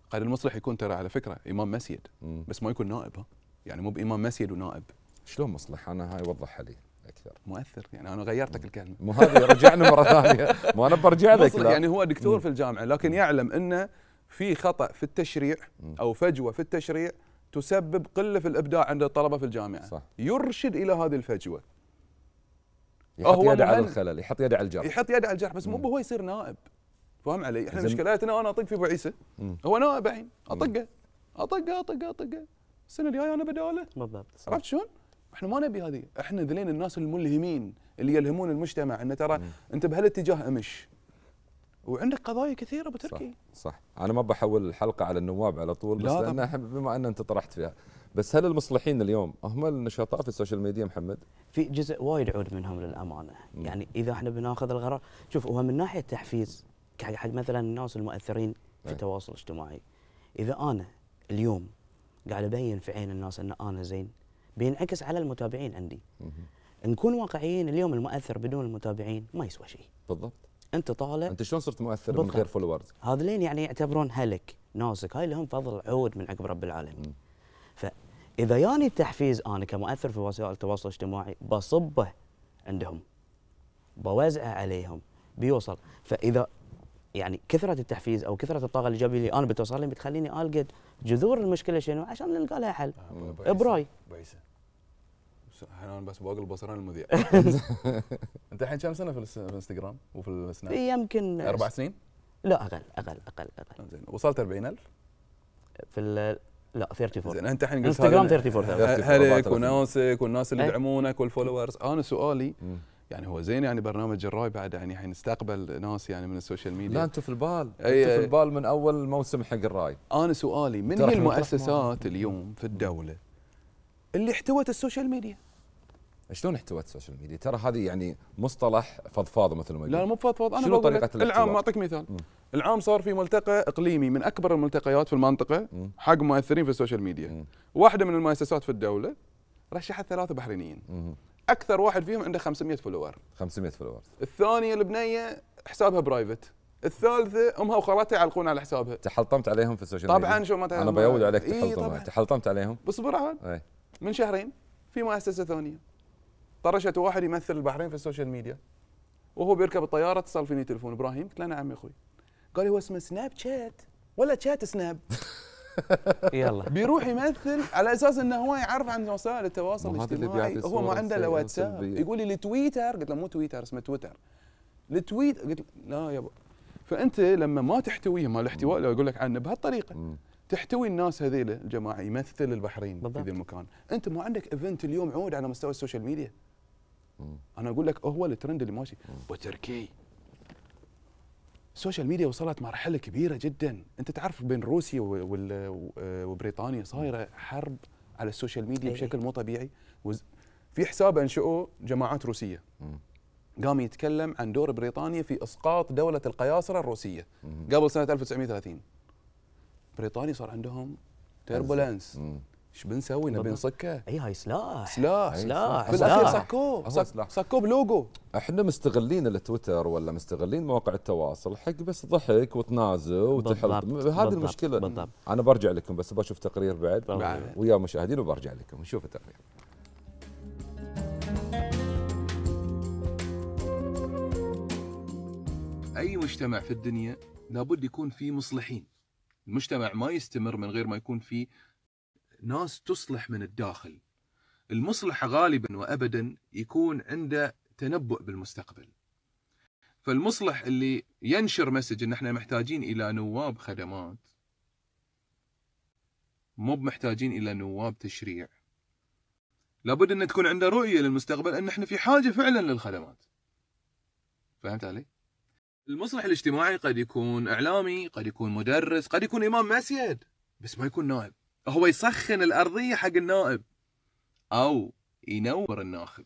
قد المصلح يكون ترى على فكرة إمام مسجد. بس ما يكون نائب ها يعني مو بإمام مسجد ونائب شلون مصلح أنا هاي وضحها لي أكثر مؤثر يعني أنا غيرتك الكلمة مو هذه رجعنا مرة ثانية ما أنا برجع لك مصلح لا. يعني هو دكتور. في الجامعة لكن يعلم إنه في خطأ في التشريع. أو فجوة في التشريع تسبب قلة في الإبداع عند الطلبة في الجامعة صح يرشد إلى هذه الفجوة يحط هو يده على الخلل يحط يده على الجرح يحط يده على الجرح بس مو. هو يصير نائب فاهم علي؟ إحنا. مشكلتنا أنا أطق في أبو عيسى. هو نائب الحين أطقه أطقه أطقه أطقه السنة الجاية أنا بداله بالضبط عرفت شلون؟ إحنا ما نبي هذه. إحنا ذلين الناس الملهمين اللي يلهمون المجتمع. انه ترى مم. أنت بهالاتجاه أمش. وعندك قضايا كثيرة ابو صح تركي صح. أنا ما بحول الحلقة على النواب على طول بس لا لأن بما أن أنت طرحت فيها. بس هل المصلحين اليوم هم النشطاء في ال social media محمد؟ في جزء وايد عود منهم للأمانة. مم. يعني إذا إحنا بناخذ القرار شوف هو من ناحية تحفيز حق حق مثلا الناس المؤثرين في أي. التواصل الاجتماعي. إذا أنا اليوم قاعد أبين في عين الناس إن أنا زين بينعكس على المتابعين عندي. نكون واقعيين اليوم المؤثر بدون المتابعين ما يسوى شيء بالضبط أنت طالع أنت شلون صرت مؤثر من بالضبط. غير فولورز؟ هذولين يعني يعتبرون هلك ناسك هاي لهم فضل عود من عقب رب العالمين. فإذا ياني التحفيز أنا كمؤثر في وسائل التواصل الاجتماعي بصبه عندهم بوزعه عليهم بيوصل فإذا يعني كثرة التحفيز أو كثرة الطاقة الايجابيه اللي أنا بتوصل لي بتخليني القى جذور المشكلة شنو عشان نلقى لها حل ابراي بعيسى أنا بس باقي البصران المذيع أنت الحين كم سنة في الإنستغرام وفي السناب؟ يمكن أربع سنين؟ لا أقل أقل أقل أقل زين وصلت 40000 في ال- لا 34 زين أنت الحين قلت إنستغرام هذا- 34 34 هلك 34. وناسك والناس اللي. يدعمونك وال followers أنا سؤالي مم. يعني هو زين يعني برنامج الرأي بعد يعني حنستقبل ناس يعني من ال social لا ميديا أنتم في البال أي- أنتم في. البال من أول موسم حق الرأي أنا سؤالي من هي المؤسسات اليوم في الدولة اللي احتوت ال social media شلون احتوت ال social media ترى هذه يعني مصطلح فضفاض مثل ما لا يقول مو فضفاض أنا شنو طريقة العام؟ أعطيك مثال مم. العام صار في ملتقى إقليمي من أكبر الملتقيات في المنطقة مم. حق مؤثرين في ال social media مم. واحدة من المؤسسات في الدولة رشحت ثلاثة بحرينيين مهم. أكثر واحد فيهم عنده 500 follower 500 followers الثانية البنيه حسابها private الثالثة أمها وخالتها يعلقون على حسابها. تحلطمت عليهم في ال social media. طبعا شو ما أنا بيود عليك تحلطم طبعاً. تحلطمت عليهم. بصبر عاد اي من شهرين في مؤسسة ثانية. طرشت واحد يمثل البحرين في ال social media. وهو بيركب الطيارة اتصل فيني تليفون. إبراهيم قلت له نعم يا أخوي. قال لي هو اسمه سناب شات ولا شات سناب يلا. بيروح يمثل على أساس إنه هو يعرف عن وسائل التواصل ما الاجتماعي. هو ما عنده إلا واتساب. يقول لي التويتر قلت له مو تويتر اسمه تويتر. ال tweet قلت له لا يابا فأنت لما ما تحتويهم مال الاحتواء لو أقول لك عنه بهالطريقة مم. تحتوي الناس هذيل الجماعة يمثل البحرين في بالضبط. ذي المكان. أنت ما عندك event اليوم عود على مستوى ال social media. مم. أنا أقول لك هو الترند اللي ماشي. وتركي. ال social media وصلت مرحلة كبيرة جدا أنت تعرف بين روسيا وبريطانيا صايرة حرب على ال social media أي. بشكل مو طبيعي وز- في حساب أنشئوه جماعات روسية. قام يتكلم عن دور بريطانيا في إسقاط دولة القياصرة الروسية. قبل سنة 1930 بريطانيا صار عندهم turbulence مم. إيش بنسوي؟ نبي. نصكه. اي هاي سلاح. سلاح. سلاح. في الأخير سلاح. صكوه. هو صك- سلاح. صكوه بلوجو. إحنا مستغلين التويتر ولا مستغلين مواقع التواصل حق بس ضحك وتنازل وتحلط بالضبط، هذه المشكلة. بالضبط. أنا برجع لكم بس بشوف تقرير بعد. ويا المشاهدين وبرجع لكم. نشوف التقرير. أي مجتمع في الدنيا لابد يكون فيه مصلحين. المجتمع ما يستمر من غير ما يكون فيه ناس تصلح من الداخل. المصلح غالبا وابدا يكون عنده تنبؤ بالمستقبل. فالمصلح اللي ينشر مسج إن إحنا محتاجين إلى نواب خدمات مو محتاجين إلى نواب تشريع. لابد إن تكون عنده رؤية للمستقبل إن إحنا في حاجة فعلا للخدمات. فهمت علي؟ المصلح الاجتماعي قد يكون إعلامي قد يكون مدرس قد يكون إمام مسجد بس ما يكون نائب. هو يسخن الأرضية حق النائب. أو ينور الناخب.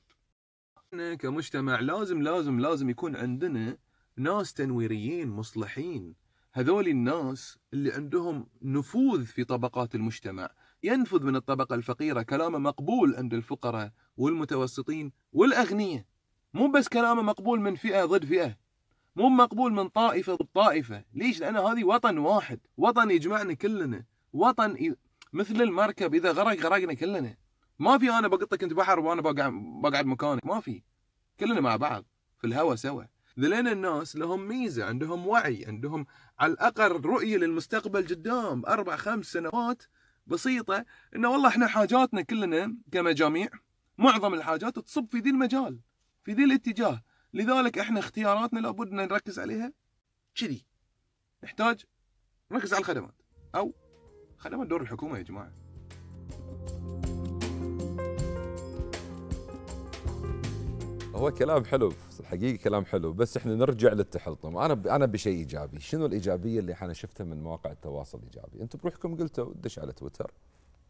إحنا كمجتمع لازم لازم لازم يكون عندنا ناس تنويريين مصلحين. هذول الناس اللي عندهم نفوذ في طبقات المجتمع. ينفذ من الطبقة الفقيرة كلامه مقبول عند الفقراء والمتوسطين والأغنياء. مو بس كلامه مقبول من فئة ضد فئة. مو مقبول من طائفة ضد طائفة. ليش؟ لأن هذه وطن واحد. وطن يجمعنا كلنا. وطن. مثل المركب إذا غرق غرقنا كلنا. ما في أنا بقطك أنت بحر وأنا بقعد, بقعد مكانك ما في. كلنا مع بعض في الهوى سوا. ذلين الناس لهم ميزة عندهم وعي عندهم على الأقل رؤية للمستقبل قدام أربع خمس سنوات بسيطة إنه والله إحنا حاجاتنا كلنا كمجاميع معظم الحاجات تصب في ذي المجال في ذي الاتجاه. لذلك إحنا اختياراتنا لابد أن نركز عليها. كذي. نحتاج نركز على الخدمات. أو خدمات دور الحكومة يا جماعة. هو كلام حلو الحقيقة كلام حلو بس إحنا نرجع للتحلطم. أنا ب... أنا بشيء إيجابي. شنو الإيجابية اللي أنا شفتها من مواقع التواصل الإيجابي؟ أنتم بروحكم قلتوا دش على تويتر.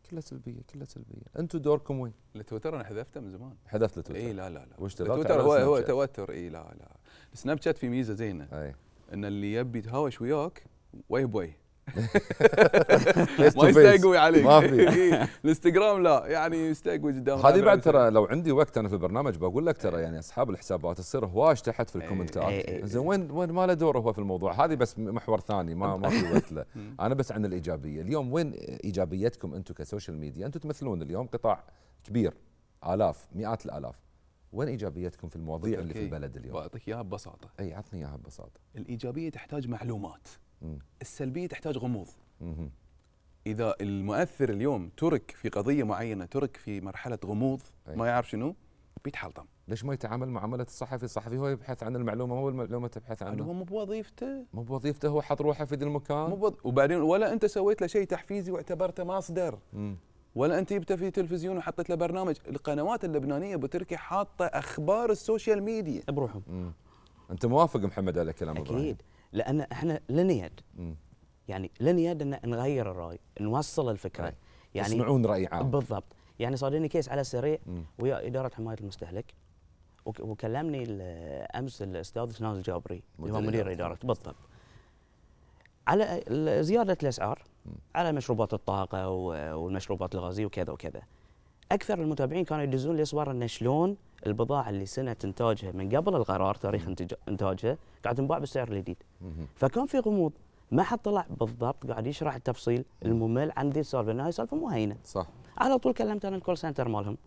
كلها سلبية كلها سلبية. أنتم دوركم وين؟ التويتر أنا حذفته من زمان. حذفت لتويتر. اي لا لا لا. وش التويتر هو هو؟ توتر اي لا لا. سناب شات في ميزة زينة. أي. إن اللي يبي يتهاوش وياك face by face ما. يستقوي عليك ما في. إيه. الإنستغرام لا يعني يستقوي قدام هذه بعد. ترى لو عندي وقت أنا في البرنامج بقول لك ترى يعني أصحاب الحسابات تصير هواش تحت في إيه. الكومنتات إيه. زين وين وين ما له دور هو في الموضوع هذه بس محور ثاني ما ما في وقت له. أنا بس عن الإيجابية اليوم وين إيجابيتكم أنتم ك social media أنتم تمثلون اليوم قطاع كبير آلاف مئات الآلاف وين إيجابيتكم في المواضيع اللي في. البلد اليوم بعطيك إياها ببساطة أي عطني إياها ببساطة الإيجابية تحتاج معلومات. السلبية تحتاج غموض. إذا المؤثر اليوم ترك في قضية معينة ترك في مرحلة غموض أي. ما يعرف شنو؟ بيتحلطم. ليش ما يتعامل معامله الصحفي الصحفي هو يبحث عن المعلومة مو المعلومه تبحث عنه هو مو بوظيفته. مو بوظيفته هو حط روحه في ذا المكان. مو بوظ... وبعدين ولا أنت سويت له شيء تحفيزي واعتبرته مصدر. مم. ولا أنت جبته في تلفزيون وحطيت له برنامج. القنوات اللبنانية ابو تركي حاطة أخبار ال social media. بروحهم. أنت موافق محمد على كلام أكيد. لأن إحنا لنا يد. يعني لنا يد إن نغير الرأي نوصل الفكرة. أي. يعني تسمعون رأي عام. بالضبط. يعني صادني case على السريع. ويا إدارة حماية المستهلك وك- وكلمني أمس الأستاذ سناز الجابري اللي هو مدير إدارة بالضبط. على زيادة الأسعار على مشروبات الطاقة والمشروبات الغازية وكذا وكذا. أكثر المتابعين كانوا يدزون لي صور انه شلون البضاعة اللي سنة انتاجها من قبل القرار تاريخ انتاجها قاعد تنباع بالسعر الجديد. فكان في غموض. ما حد طلع بالضبط قاعد يشرح التفصيل الممل عن ذي السالفة لأن هاي سالفة مو هينة. صح. على طول كلمت أنا ال call center مالهم.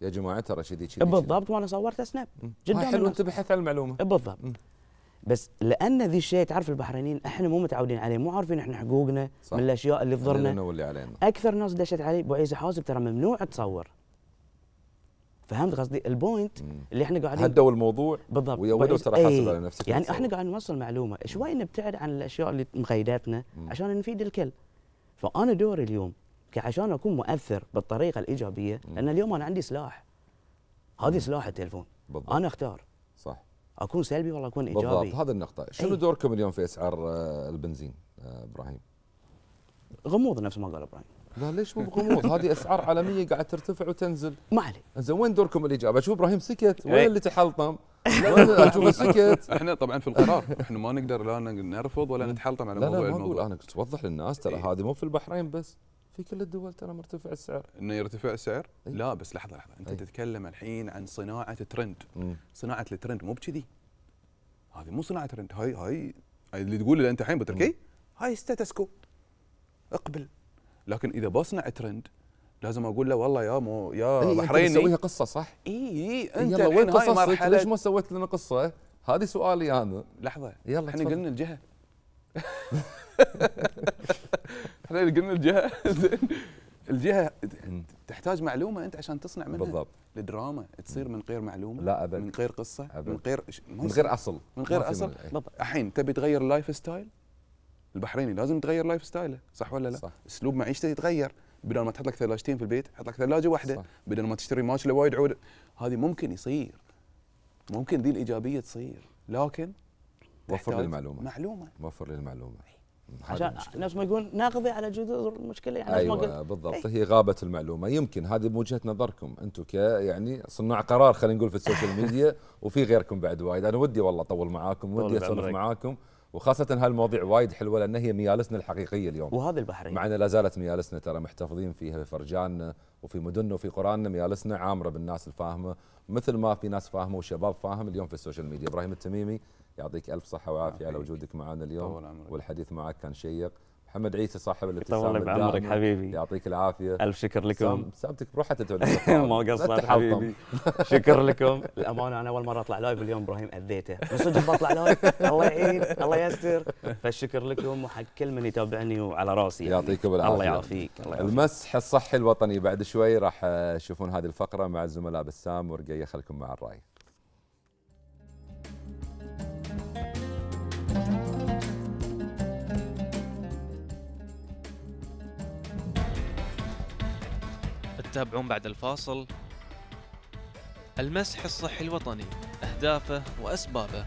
يا جماعة ترى كذي كذي بالضبط وأنا صورت snap جدا حلو أنت بحث عن المعلومة. بالضبط. بس لأن ذي الشيء تعرف البحرينيين إحنا مو متعودين عليه مو عارفين إحنا حقوقنا صح. من الأشياء اللي تضرنا. واللي علينا. أكثر ناس دشت علي ابو عيسى حاسب ترى ممنوع تصور. فهمت قصدي؟ البوينت. اللي إحنا قاعدين هدوا الموضوع بالضبط. ويودوا ترى حاسب إيه. على نفسك يعني. إحنا قاعد نوصل معلومة. شوي نبتعد عن الأشياء اللي مقيداتنا مم. عشان نفيد الكل. فأنا دوري اليوم عشان أكون مؤثر بالطريقة الإيجابية مم. لأن اليوم أنا عندي سلاح. هذه سلاح التليفون. بالضبط. أنا أختار. صح. أكون سلبي ولا أكون بالضبط. إيجابي. هذه النقطة. شنو أي. دوركم اليوم في إسعار آه، البنزين آه، إبراهيم؟ غموض نفس ما قال إبراهيم. لا ليش مو بغموض؟ هذه أسعار عالمية قاعد ترتفع وتنزل. ما عليه زين وين دوركم الإجابة؟ أشوف إبراهيم سكت. وين إيه. اللي تحلطم؟ وين اشوفه سكت إحنا طبعا في القرار. إحنا ما نقدر لا نرفض ولا نتحلطم على لا موضوع لا ما الموضوع. أنا قلت توضح للناس ترى إيه. هذه مو في البحرين بس في كل الدول ترى مرتفع السعر. إنه يرتفع السعر؟ أي. لا بس لحظة لحظة. أنت أي. تتكلم الحين عن صناعة ترند. مم. صناعة الترند مو بكذي. هذه مو صناعة ترند. هاي هاي اللي تقول لي أنت الحين بتركي هاي status quo اقبل. لكن إذا بصنع ترند لازم أقول له والله يا مو يا إيه، بحريني بتسويها قصة صح اي اي أنت يلا وين قصصك ليش ما سويت لنا قصة هذه سؤالي أنا لحظة يلا إحنا. قلنا الجهة إحنا قلنا الجهة. الجهة. تحتاج معلومة أنت عشان تصنع منها بالضبط الدراما تصير من غير معلومة لا ابد من غير قصة أبد. من غير من. غير أصل من غير. من- إيه. الحين تبي تغير ال lifestyle البحريني لازم تغير lifestyle ه صح ولا لا؟ صح. أسلوب معيشته يتغير. بدل ما تحط لك ثلاجتين في البيت حط لك ثلاجة واحدة. صح. بدل ما تشتري ماشله وايد عود. هذه ممكن يصير. ممكن ذي الإيجابية تصير. لكن وفر المعلومه معلومة. وفر لي المعلومه عشان. نفس ما يقول نقضي على جذور المشكلة يعني نفس ما قلت أيوه بالضبط هي غابة المعلومة. يمكن هذه بوجهه نظركم. أنتم ك يعني صناع قرار خلينا نقول في ال social media وفي غيركم بعد وايد. أنا ودي والله أطول معاكم ودي أسولف. معاكم. وخاصة هالمواضيع وايد حلوة لأن هي ميالسنا الحقيقية اليوم. وهذا البحرين معنا لا زالت ميالسنا ترى محتفظين فيها في فرجاننا وفي مدننا وفي قراننا ميالسنا عامرة بالناس الفاهمة مثل ما في ناس فاهمة وشباب فاهم اليوم في ال social media. إبراهيم التميمي يعطيك ألف صحة وعافية على. وجودك معنا اليوم. والحديث معك كان شيق. محمد عيسى صاحب يطول الابتسامة لك بعمرك. حبيبي. يعطيك العافية. ألف شكر لكم. سام- ابتسامتك بروحها تتعب ما قصرت حبيبي. شكر لكم. الأمانة أنا أول مرة أطلع live اليوم إبراهيم أذيته. من صدق بطلع live الله يعين الله يستر فالشكر لكم وحق كل من يتابعني وعلى راسي يعني. يعطيكم العافية. الله يعافيك المسح الصحي الوطني بعد شوي راح آه، تشوفون هذه الفقرة مع الزملاء بسام ورقية. خلكم مع الرأي. تتابعون بعد الفاصل. المسح الصحي الوطني أهدافه وأسبابه.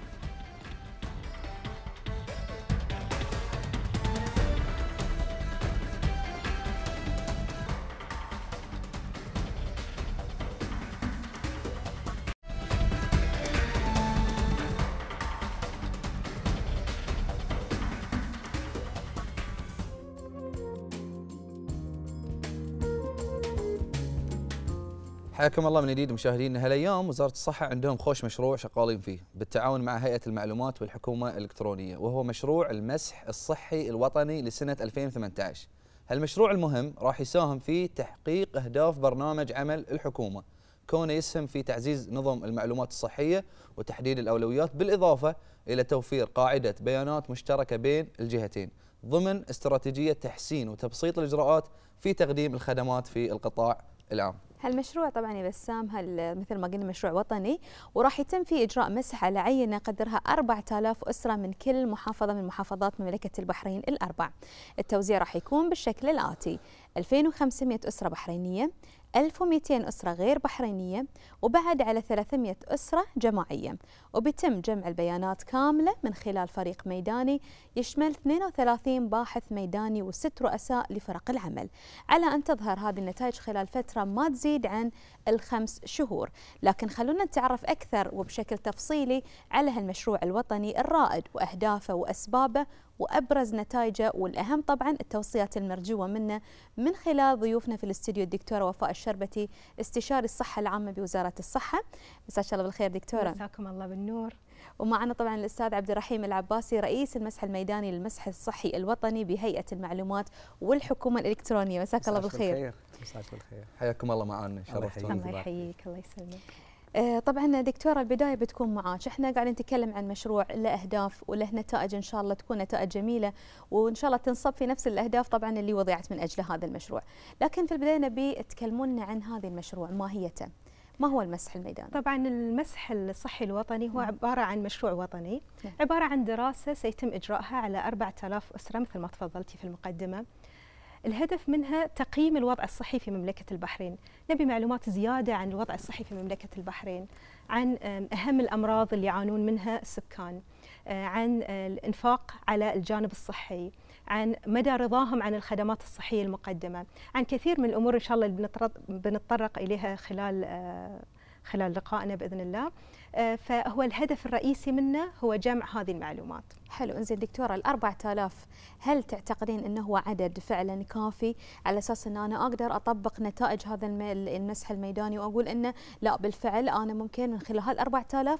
حياكم الله من جديد مشاهدينا. هالايام وزارة الصحة عندهم خوش مشروع شغالين فيه بالتعاون مع هيئة المعلومات والحكومة الإلكترونية وهو مشروع المسح الصحي الوطني لسنة 2018 هالمشروع المهم راح يساهم في تحقيق أهداف برنامج عمل الحكومة كونه يسهم في تعزيز نظم المعلومات الصحية وتحديد الأولويات بالإضافة إلى توفير قاعدة بيانات مشتركة بين الجهتين ضمن استراتيجية تحسين وتبسيط الإجراءات في تقديم الخدمات في القطاع العام. هالمشروع طبعا يا بسام هال مثل ما قلنا مشروع وطني وراح يتم فيه إجراء مسح على عينه قدرها 4000 أسرة من كل محافظة من محافظات مملكة البحرين الأربع. التوزيع راح يكون بالشكل الآتي 2500 أسرة بحرينية 1200 أسرة غير بحرينية وبعد على 300 أسرة جماعية. وبيتم جمع البيانات كاملة من خلال فريق ميداني يشمل 32 باحث ميداني وست رؤساء لفرق العمل. على أن تظهر هذه النتائج خلال فترة ما تزيد عن الخمس شهور. لكن خلونا نتعرف أكثر وبشكل تفصيلي على هالمشروع الوطني الرائد وأهدافه وأسبابه وأبرز نتائجه والأهم طبعا التوصيات المرجوة منه من خلال ضيوفنا في الاستديو الدكتورة وفاء الشربتي استشاري الصحة العامة بوزارة الصحة. مساك الله بالخير دكتورة. مساكم الله بالنور. ومعنا طبعا الأستاذ عبد الرحيم العباسي رئيس المسح الميداني للمسح الصحي الوطني بهيئة المعلومات والحكومة الإلكترونية. مساك الله بالخير. مساك بالخير. حياكم الله معنا شرفتونا الله يحييك. الله يسلمك. طبعا دكتورة البداية بتكون معاك. إحنا قاعدين نتكلم عن مشروع له اهداف وله نتائج إن شاء الله تكون نتائج جميلة وإن شاء الله تنصب في نفس الأهداف طبعا اللي وضعت من أجل هذا المشروع. لكن في البداية نبي تكلمونا عن هذا المشروع ماهيته ما هو المسح الميداني طبعا المسح الصحي الوطني هو نعم. عبارة عن مشروع وطني. نعم. عبارة عن دراسة سيتم إجراءها على 4000 أسرة مثل ما تفضلتي في المقدمة. الهدف منها تقييم الوضع الصحي في مملكة البحرين. نبي معلومات زيادة عن الوضع الصحي في مملكة البحرين عن أهم الأمراض اللي يعانون منها السكان آه، عن آه، الإنفاق على الجانب الصحي عن مدى رضاهم عن الخدمات الصحية المقدمة عن كثير من الأمور إن شاء الله بنتطرق إليها خلال آه، خلال لقائنا بإذن الله. آه، فهو الهدف الرئيسي منه هو جمع هذه المعلومات. حلو إنزين دكتورة ال 4000 هل تعتقدين إنه هو عدد فعلا كافي على أساس إن أنا أقدر أطبق نتائج هذا الم- المسح الميداني وأقول إنه لا بالفعل أنا ممكن من خلال هال 4000 آم،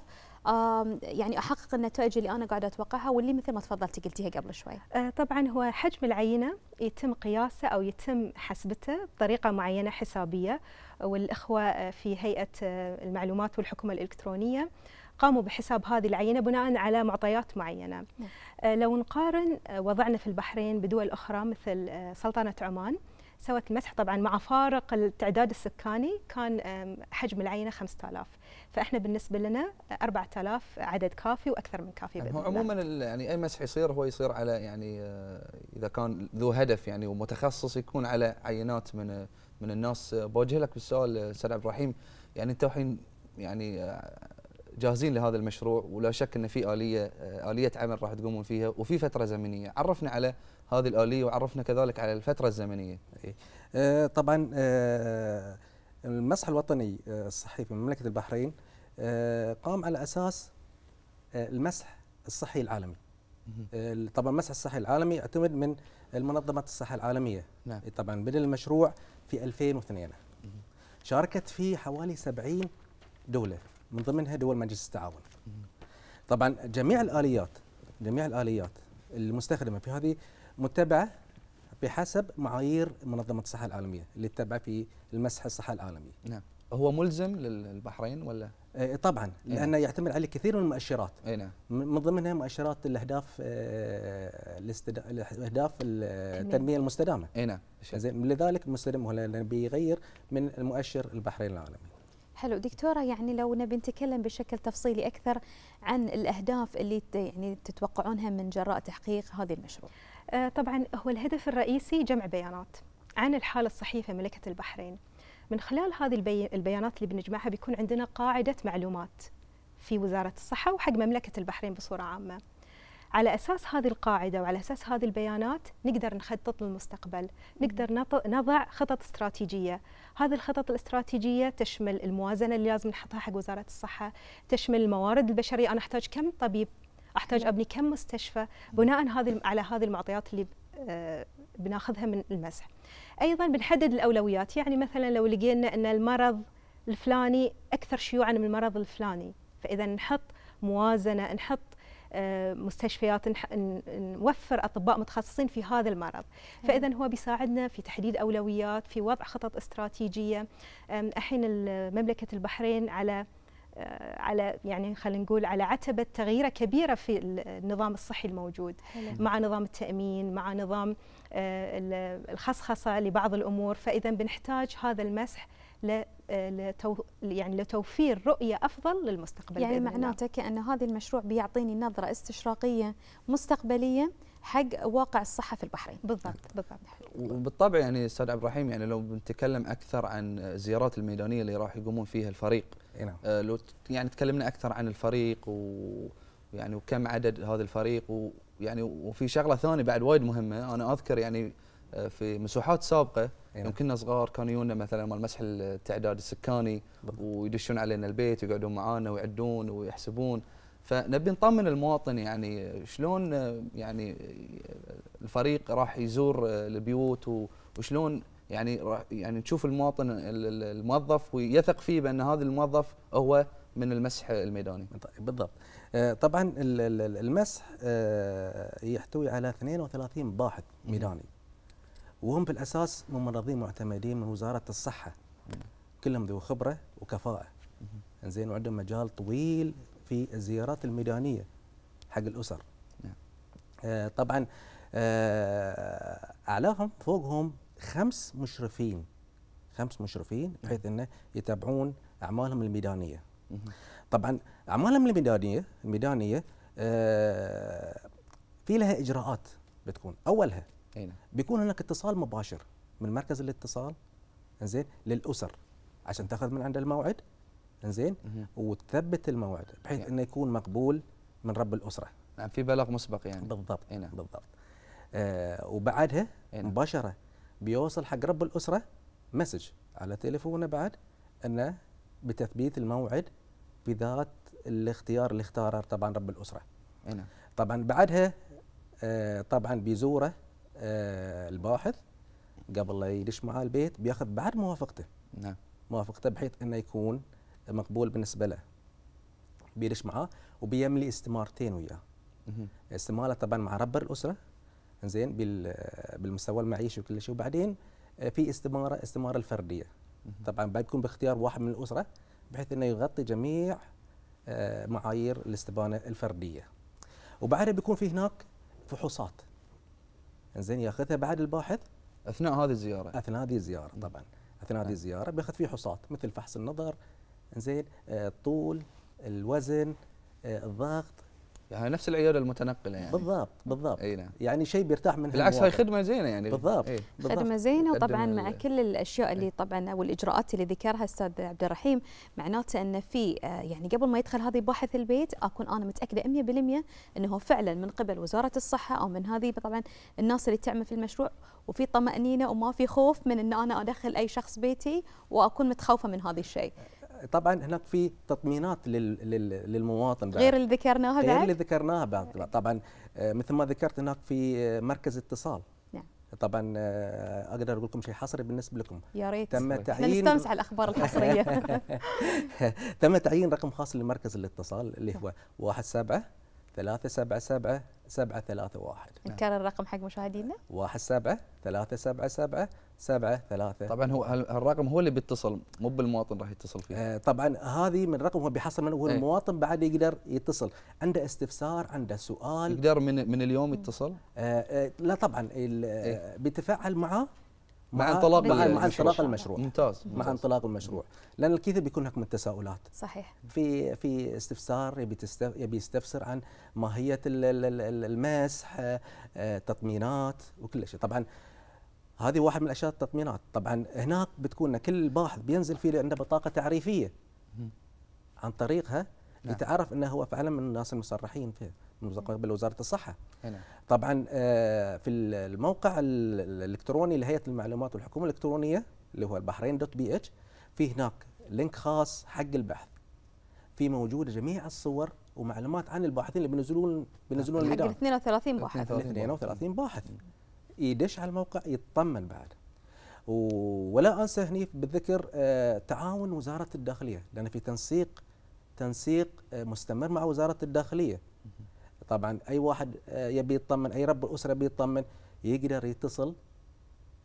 يعني أحقق النتائج اللي أنا قاعدة أتوقعها واللي مثل ما تفضلتي قلتيها قبل شوي. آه، طبعا هو حجم العينة يتم قياسه أو يتم حسبته بطريقة معينة حسابية والإخوة آه، في هيئة آه، المعلومات والحكومة الإلكترونية قاموا بحساب هذه العينة بناء على معطيات معينة نعم. لو نقارن وضعنا في البحرين بدول أخرى مثل سلطنة عمان سوت المسح طبعا مع فارق التعداد السكاني كان حجم العينة 5000 فإحنا بالنسبة لنا آه، 4000 عدد كافي وأكثر من كافي يعني هو الله. عموما ال- يعني أي مسح يصير هو يصير على يعني آه، إذا كان ذو هدف يعني ومتخصص يكون على عينات من من الناس. بوجه لك بالسؤال آه، أستاذ عبد الرحيم يعني أنتم الحين يعني آه، جاهزين لهذا المشروع ولا شك إن في آلية آلية عمل راح تقومون فيها وفي فترة زمنية؟ عرفنا على هذه الآلية وعرفنا كذلك على الفترة الزمنية. آه، طبعا المسح الوطني آه، الصحي في مملكة البحرين آه، قام على أساس آه، المسح الصحي العالمي. طبعا المسح الصحي العالمي يعتمد من المنظمه الصحه العالمية. نعم. طبعا بدا المشروع في 2002 شاركت فيه حوالي 70 دولة من ضمنها دول مجلس التعاون. طبعا جميع الآليات جميع الآليات المستخدمة في هذه متبعة بحسب معايير منظمة الصحة العالمية اللي تتبع في المسح الصحة العالمي هو ملزم للبحرين ولا؟ آه، طبعا لأنه يعتمد عليه كثير من المؤشرات. اي نعم. من ضمنها مؤشرات الأهداف الأهداف التنمية. المستدامة. اي نعم. زين لذلك المستدام هو بيغير من المؤشر البحرين العالمي. حلو دكتورة يعني لو نبي نتكلم بشكل تفصيلي أكثر عن الأهداف اللي ت- يعني تتوقعونها من جراء تحقيق هذا المشروع. طبعا هو الهدف الرئيسي جمع بيانات عن الحالة الصحية في مملكة البحرين. من خلال هذه البي... البيانات اللي بنجمعها بيكون عندنا قاعدة معلومات في وزارة الصحة وحق مملكة البحرين بصورة عامة. على أساس هذه القاعدة وعلى أساس هذه البيانات نقدر نخطط للمستقبل نقدر نضع خطط استراتيجية. هذه الخطط الاستراتيجية تشمل الموازنة اللي لازم نحطها حق وزارة الصحة تشمل الموارد البشرية. أنا أحتاج كم طبيب أحتاج أبني كم مستشفى بناء هذه على هذه المعطيات اللي آه، بناخذها من المسح. أيضا بنحدد الأولويات. يعني مثلا لو لقينا أن المرض الفلاني أكثر شيوعا من المرض الفلاني فإذا نحط موازنة نحط آه، مستشفيات نوفر أطباء متخصصين في هذا المرض. فإذا هو بيساعدنا في تحديد أولويات في وضع خطط استراتيجية. الحين ال- مملكة البحرين على على يعني خلينا نقول على عتبة تغييرة كبيرة في النظام الصحي الموجود. مع نظام التأمين مع نظام آه، ال- الخصخصة لبعض الأمور. فإذا بنحتاج هذا المسح ل لتو يعني لتوفير رؤية أفضل للمستقبل يعني. معناته كأن هذا المشروع بيعطيني نظرة استشراقية مستقبلية حق واقع الصحة في البحرين. بالضبط بالضبط. وبالطبع يعني أستاذ عبد الرحيم يعني لو بنتكلم أكثر عن الزيارات الميدانية اللي راح يقومون فيها الفريق نعم. آه، لو يعني تكلمنا أكثر عن الفريق ويعني وكم عدد هذا الفريق ويعني وفي شغلة ثانية بعد وايد مهمة أنا أذكر يعني آه، في مسوحات سابقة إي نعم. يوم كنا صغار كانوا يجونا مثلا مال مسح التعداد السكاني بالضبط. ويدشون علينا البيت ويقعدون معانا ويعدون ويحسبون فنبي نطمن المواطن يعني شلون آه، يعني آه، الفريق راح يزور البيوت وشلون يعني راح يعني نشوف المواطن ال- ال- الموظف ويثق فيه بأن هذا الموظف هو من المسح الميداني. طيب، بالضبط. آه، طبعا ال- ال- ال- المسح آه، يحتوي على 32 باحث ميداني. وهم بالأساس ممرضين معتمدين من وزارة الصحة. كلهم ذو خبرة وكفاءة. زين وعندهم مجال طويل في الزيارات الميدانية حق الأسر. نعم. آه، طبعا أعلاهم فوقهم خمس مشرفين خمس مشرفين بحيث إنه يتابعون أعمالهم الميدانية. طبعا أعمالهم الميدانية الميدانية آه، في لها إجراءات بتكون. أولها نعم. بيكون هناك اتصال مباشر من مركز الاتصال إنزين للأسر عشان تأخذ من عند الموعد إنزين. وتثبت الموعد بحيث يعني. إنه يكون مقبول من رب الأسرة. نعم في بلاغ مسبق يعني. بالضبط نعم. بالضبط. آه وبعدها نعم. مباشرة بيوصل حق رب الأسرة مسج على تليفونه بعد إنه بتثبيت الموعد بذات الاختيار اللي اختاره طبعا رب الأسرة. أي نعم. طبعا بعدها آه طبعا بيزوره آه الباحث قبل لا يدش معاه البيت بياخذ بعد موافقته. نعم. موافقته بحيث إنه يكون مقبول بالنسبة له. بيدش معاه وبيملي استمارتين وياه. استماله طبعا مع رب الأسرة زين بال- بالمستوى المعيشي وكل شيء. وبعدين آه، في استمارة استمارة الفردية. طبعا بيكون باختيار واحد من الأسرة بحيث إنه يغطي جميع آه، معايير الاستبانة الفردية. وبعدها بيكون في هناك فحوصات. زين ياخذها بعد الباحث. أثناء هذه الزيارة. أثناء هذه الزيارة طبعا. أثناء هذه الزيارة بياخذ فيه فحوصات مثل فحص النظر زين الطول الوزن آه، الضغط يعني نفس العياده المتنقلة يعني. بالضبط بالضبط. أي نعم. يعني شيء بيرتاح منها بالعكس هاي. خدمة زينة يعني. بالضبط إيه. بالضبط. خدمة زينة تقدم وطبعا مع كل الأشياء اللي طبعا أو الإجراءات اللي ذكرها أستاذ عبد الرحيم معناته أن في آه، يعني قبل ما يدخل هذه باحث البيت أكون أنا متأكدة 100% أنه فعلا من قبل وزارة الصحة أو من هذه طبعا الناس اللي تعمل في المشروع وفي طمأنينة وما في خوف من أن أنا أدخل أي شخص بيتي وأكون متخوفة من هذا الشيء. طبعا هناك في تطمينات لل... لل... للمواطن بعد. غير اللي ذكرناها غير اللي بعد ذكرناها بعد. طبعا آه، مثل ما ذكرت هناك في مركز اتصال. نعم. طبعا آه، أقدر أقول لكم شيء حصري بالنسبة لكم. يا ريت. تم تعيين نستانس على الأخبار الحصرية. تم تعيين رقم خاص لمركز الاتصال اللي هو 17 377 731 نكرر الرقم حق مشاهدينا؟ 17 377 731 طبعا هو هالرقم هو اللي بيتصل مو بالمواطن راح يتصل فيه. آه، طبعا هذه من رقم هو بيحصل منه هو إيه. المواطن بعد يقدر يتصل. عنده استفسار عنده سؤال. يقدر من من اليوم يتصل؟ آه، آه، لا طبعا ال- آه، بيتفاعل معاه مع انطلاق مع, مع المشروع. انطلاق المشروع. ممتاز. مع ممتاز. انطلاق المشروع. لأن الكثير بيكون هناك من التساؤلات. صحيح. في في استفسار يبي يبي يستفسر عن ماهية ال- ال- ال- المسح آه، آه، تطمينات وكل شيء. طبعا هذه واحد من الاشياء التطمينات. طبعا هناك بتكون كل باحث بينزل فيه عنده بطاقة تعريفية عن طريقها نعم. يتعرف إنه هو فعلا من الناس المصرحين فيه من قبل وزاره الصحة. نعم. طبعا آه، في الموقع ال- الإلكتروني لهيئة المعلومات والحكومة الإلكترونية اللي هو البحرين dot bh في هناك link خاص حق البحث. في موجودة جميع الصور ومعلومات عن الباحثين اللي بينزلون بينزلون حق ال الميدان 32 باحث 32 32 باحث يدش على الموقع يطمن بعد. ولا أنسى هني بالذكر آه، تعاون وزارة الداخلية. لأن في تنسيق تنسيق آه، مستمر مع وزارة الداخلية طبعا أي واحد آه، يبي يطمن أي رب اسره يبي يطمن يقدر يتصل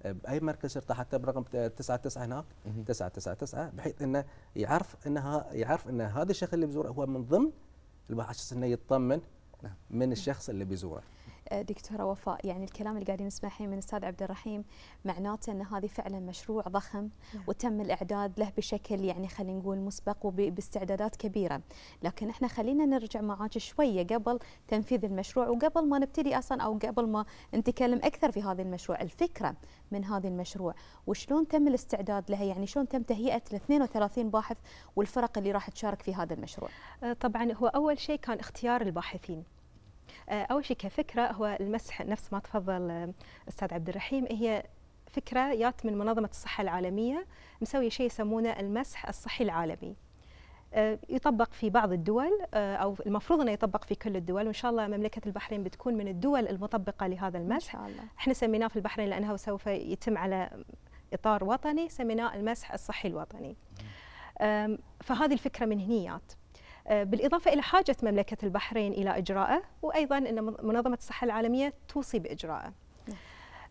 بأي مركز شرطه حتى برقم 99 هناك مهم. 999 بحيث إنه يعرف إنها يعرف إن هذا الشخص اللي بيزوره هو من ضمن البحث إنه يطمن نعم. من الشخص اللي بيزوره آه، دكتورة وفاء يعني الكلام اللي قاعدين نسمعه الحين من الأستاذ عبد الرحيم معناته أن هذه فعلا مشروع ضخم نعم. وتم الإعداد له بشكل يعني خلينا نقول مسبق وباستعدادات كبيرة. لكن إحنا خلينا نرجع معاك شوية قبل تنفيذ المشروع وقبل ما نبتدي أصلا أو قبل ما نتكلم أكثر في هذا المشروع. الفكرة من هذا المشروع وشلون تم الاستعداد لها؟ يعني شلون تم تهيئة ال 32 باحث والفرق اللي راح تشارك في هذا المشروع؟ آه، طبعا هو أول شيء كان اختيار الباحثين. أول شيء كفكرة هو المسح نفس ما تفضل آه، أستاذ عبد الرحيم هي فكرة جات من منظمة الصحة العالمية مسوية شيء يسمونه المسح الصحي العالمي آه، يطبق في بعض الدول آه، أو المفروض إنه يطبق في كل الدول وإن شاء الله مملكة البحرين بتكون من الدول المطبقة لهذا المسح شاء الله إحنا سميناه في البحرين لأنه سوف يتم على إطار وطني سميناه المسح الصحي الوطني. فهذه الفكرة من هنيات. أه، بالإضافة إلى حاجة مملكة البحرين إلى إجراءه وأيضا إن من- منظمة الصحة العالمية توصي بإجراءه.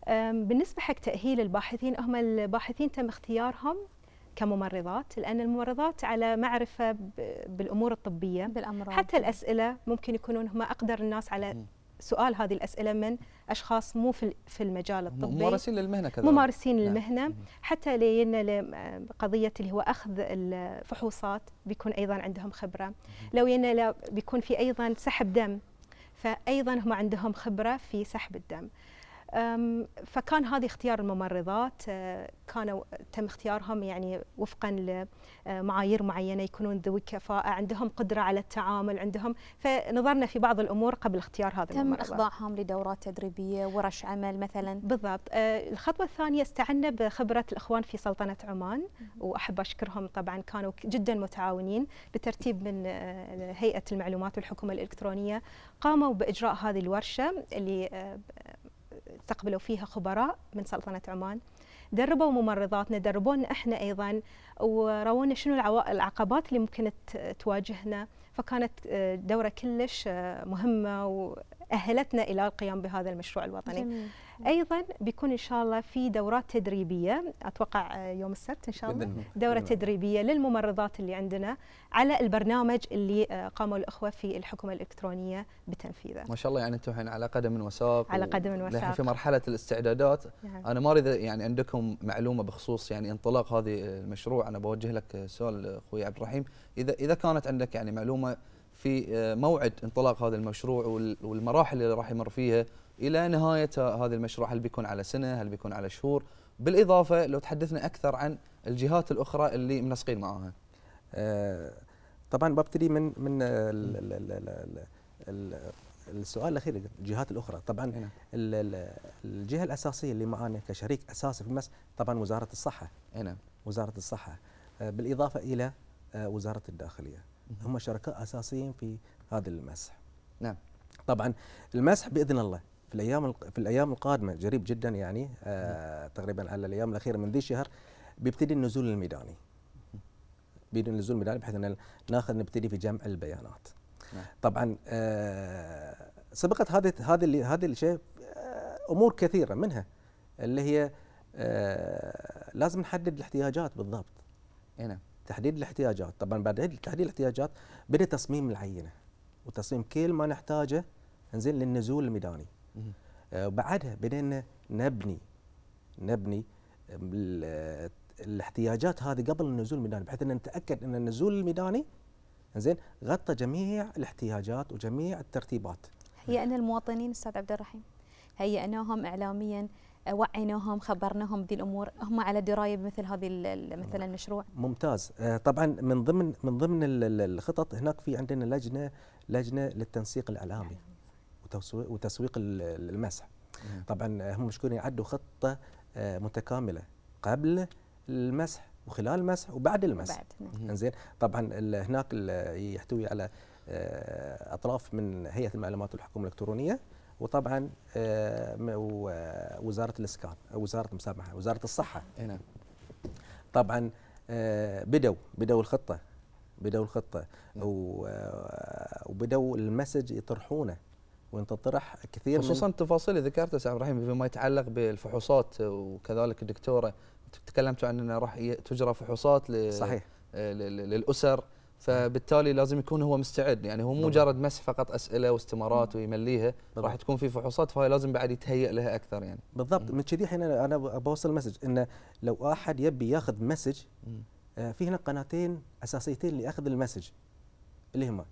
أم، بالنسبة حق تأهيل الباحثين هم الباحثين تم اختيارهم كممرضات لأن الممرضات على معرفة ب- بالأمور الطبية بالأمراض حتى الأسئلة ممكن يكونون هم أقدر الناس على. سؤال هذه الأسئلة من أشخاص مو في في المجال الطبي ممارسين للمهنة كذلك ممارسين نعم. للمهنة مم. حتى لينا قضية اللي هو أخذ الفحوصات بيكون أيضا عندهم خبرة لو ينا لا- بيكون في أيضا سحب دم فايضا هم عندهم خبرة في سحب الدم فكان هذه اختيار الممرضات آه، كانوا تم اختيارهم يعني وفقا لمعايير معينة يكونون ذوي كفاءة عندهم قدرة على التعامل عندهم فنظرنا في بعض الأمور قبل اختيار هذا تم الممرضات إخضاعهم لدورات تدريبية ورش عمل مثلا. بالضبط. آه، الخطوة الثانية استعنا بخبرة الإخوان في سلطنة عمان وأحب أشكرهم طبعا كانوا جدا متعاونين بترتيب من آه، هيئة المعلومات والحكومة الإلكترونية. قاموا بإجراء هذه الورشة اللي آه، استقبلوا فيها خبراء من سلطنة عمان. دربوا ممرضاتنا دربونا إحنا أيضا ورونا شنو العقبات اللي ممكن تواجهنا. فكانت آه، دورة كلش آه، مهمة وأهلتنا إلى القيام بهذا المشروع الوطني. جميل. أيضا بيكون إن شاء الله في دورات تدريبية أتوقع آه، يوم السبت إن شاء الله. دورة. تدريبية للممرضات اللي عندنا على البرنامج اللي آه، قاموا الإخوة في الحكومة الإلكترونية بتنفيذه ما شاء الله يعني أنتم الحين على قدم وساق على قدم وساق. في مرحلة الاستعدادات نعم. أنا ما أريد يعني عندكم معلومة بخصوص يعني انطلاق هذه المشروع أنا بوجه لك سؤال أخوي عبد الرحيم إذا إذا كانت عندك يعني معلومة في موعد انطلاق هذا المشروع وال- والمراحل اللي راح يمر فيها إلى نهاية هذا المشروع. هل بيكون على سنة؟ هل بيكون على شهور؟ بالإضافة لو تحدثنا أكثر عن الجهات الأخرى اللي منسقين معاها. آه، طبعا ببتدي من من ال- ال- ال- ال- ال- السؤال الأخير الجهات الأخرى. طبعا نعم. ال- ال- الجهة الأساسية اللي معانا كشريك أساسي في المس طبعا وزارة الصحة. إي نعم. وزارة الصحة. آه، بالإضافة إلى آه، وزارة الداخلية. هم شركاء أساسيين في هذا المسح. نعم. طبعا المسح بإذن الله في الأيام في الأيام القادمة قريب جدا يعني آه تقريبا على الأيام الأخيرة من ذي الشهر بيبتدي النزول الميداني. بيبتدي النزول الميداني بحيث إن ناخذ نبتدي في جمع البيانات. نعم. طبعا آه سبقت هذه هذه هذه الشيء آه أمور كثيرة منها اللي هي آه لازم نحدد الاحتياجات بالضبط. إي نعم. تحديد الاحتياجات. طبعا بعد تحديد الاحتياجات بدأ تصميم العينة وتصميم كل ما نحتاجه إنزين للنزول الميداني. آه، وبعدها بدينا نبني نبني ال- الاحتياجات هذه قبل النزول الميداني بحيث إن نتأكد إن النزول الميداني زين غطى جميع الاحتياجات وجميع الترتيبات. هيئنا المواطنين أستاذ عبد الرحيم. هيئناهم اعلاميا آه، وعيناهم خبرناهم بذي الأمور. هم على دراية بمثل هذه مثلا المشروع. ممتاز. آه، طبعا من ضمن من ضمن ال- ال- الخطط هناك في عندنا لجنة لجنة للتنسيق الإعلامي. وتسويق وتسويق ال- المسح. طبعا هم مشكورين يعدوا خطة آه، متكاملة قبل المسح وخلال المسح وبعد المسح بعد نعم. مهم. إنزين طبعا هناك يحتوي على آه، أطراف من هيئة المعلومات والحكومة الإلكترونية وطبعا آه، وزارة الإسكان وزارة مسامحه وزارة الصحة إي نعم طبعا بدوا بدوا الخطة بدوا الخطة وبدوا المسح يطرحونه وان تطرح كثير خصوصا من التفاصيل اللي ذكرتها أستاذ إبراهيم فيما يتعلق بالفحوصات وكذلك الدكتورة تكلمتوا عن انه راح تجرى فحوصات صحيح آه، للأسر فبالتالي لازم يكون هو مستعد يعني هو مو. مجرد مسح فقط أسئلة واستمارات ويمليها راح. تكون في فحوصات فهي لازم بعد يتهيئ لها أكثر يعني بالضبط. من كذي الحين أنا بوصل message إنه لو أحد يبي ياخذ message. آه، في هنا قناتين أساسيتين لأخذ ال message اللي هما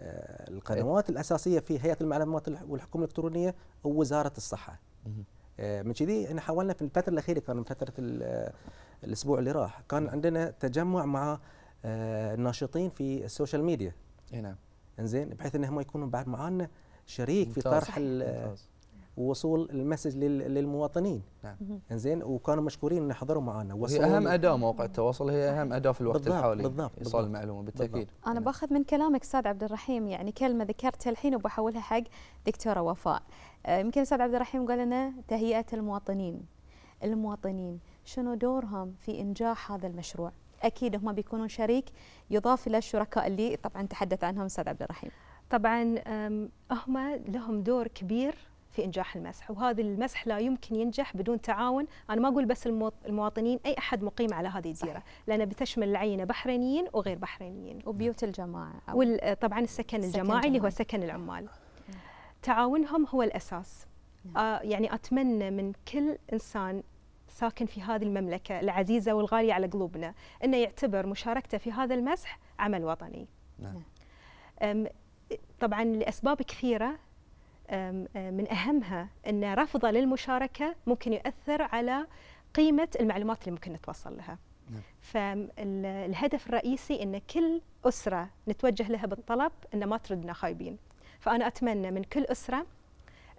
آه، القنوات الأساسية في هيئة المعلومات الح- والحكومة الإلكترونية ووزاره الصحة. آه، من كذي إحنا حاولنا في الفترة الأخيرة كان من فترة آه، الأسبوع اللي راح كان عندنا تجمع مع الناشطين في ال social media إي نعم إنزين بحيث انهم يكونوا بعد معانا شريك في. طرح. ووصول المسج لل- للمواطنين. نعم. إنزين وكانوا مشكورين إن حضروا معنا. وهي أهم أداة مواقع التواصل هي أهم أداة في الوقت بالضبط، الحالي. بالضبط، إيصال بالضبط. المعلومة بالتأكيد. أنا نعم. باخذ من كلامك أستاذ عبد الرحيم يعني كلمة ذكرتها الحين وبحولها حق دكتورة وفاء. آه، يمكن أستاذ عبد الرحيم قال لنا تهيئة المواطنين. المواطنين شنو دورهم في إنجاح هذا المشروع؟ أكيد هم بيكونون شريك يضاف إلى الشركاء اللي طبعا تحدث عنهم أستاذ عبد الرحيم. طبعا هم لهم دور كبير في إنجاح المسح وهذا المسح لا يمكن ينجح بدون تعاون. أنا ما أقول بس المواط- المواطنين أي أحد مقيم على هذه الجزيره لأن بتشمل العينة بحرينيين وغير بحرينيين. وبيوت الجماعة أو وطبعا السكن السكن الجماعي اللي هو. سكن العمال. تعاونهم هو الأساس. آه يعني أتمنى من كل إنسان ساكن في هذه المملكة العزيزة والغالية على قلوبنا إنه يعتبر مشاركته في هذا المسح عمل وطني. نعم. طبعا لأسباب كثيرة من أهمها إن رفضه للمشاركة ممكن يؤثر على قيمة المعلومات اللي ممكن نتوصل لها. نعم. فالهدف الرئيسي إن كل أسرة نتوجه لها بالطلب إن ما تردنا خايبين. فأنا أتمنى من كل أسرة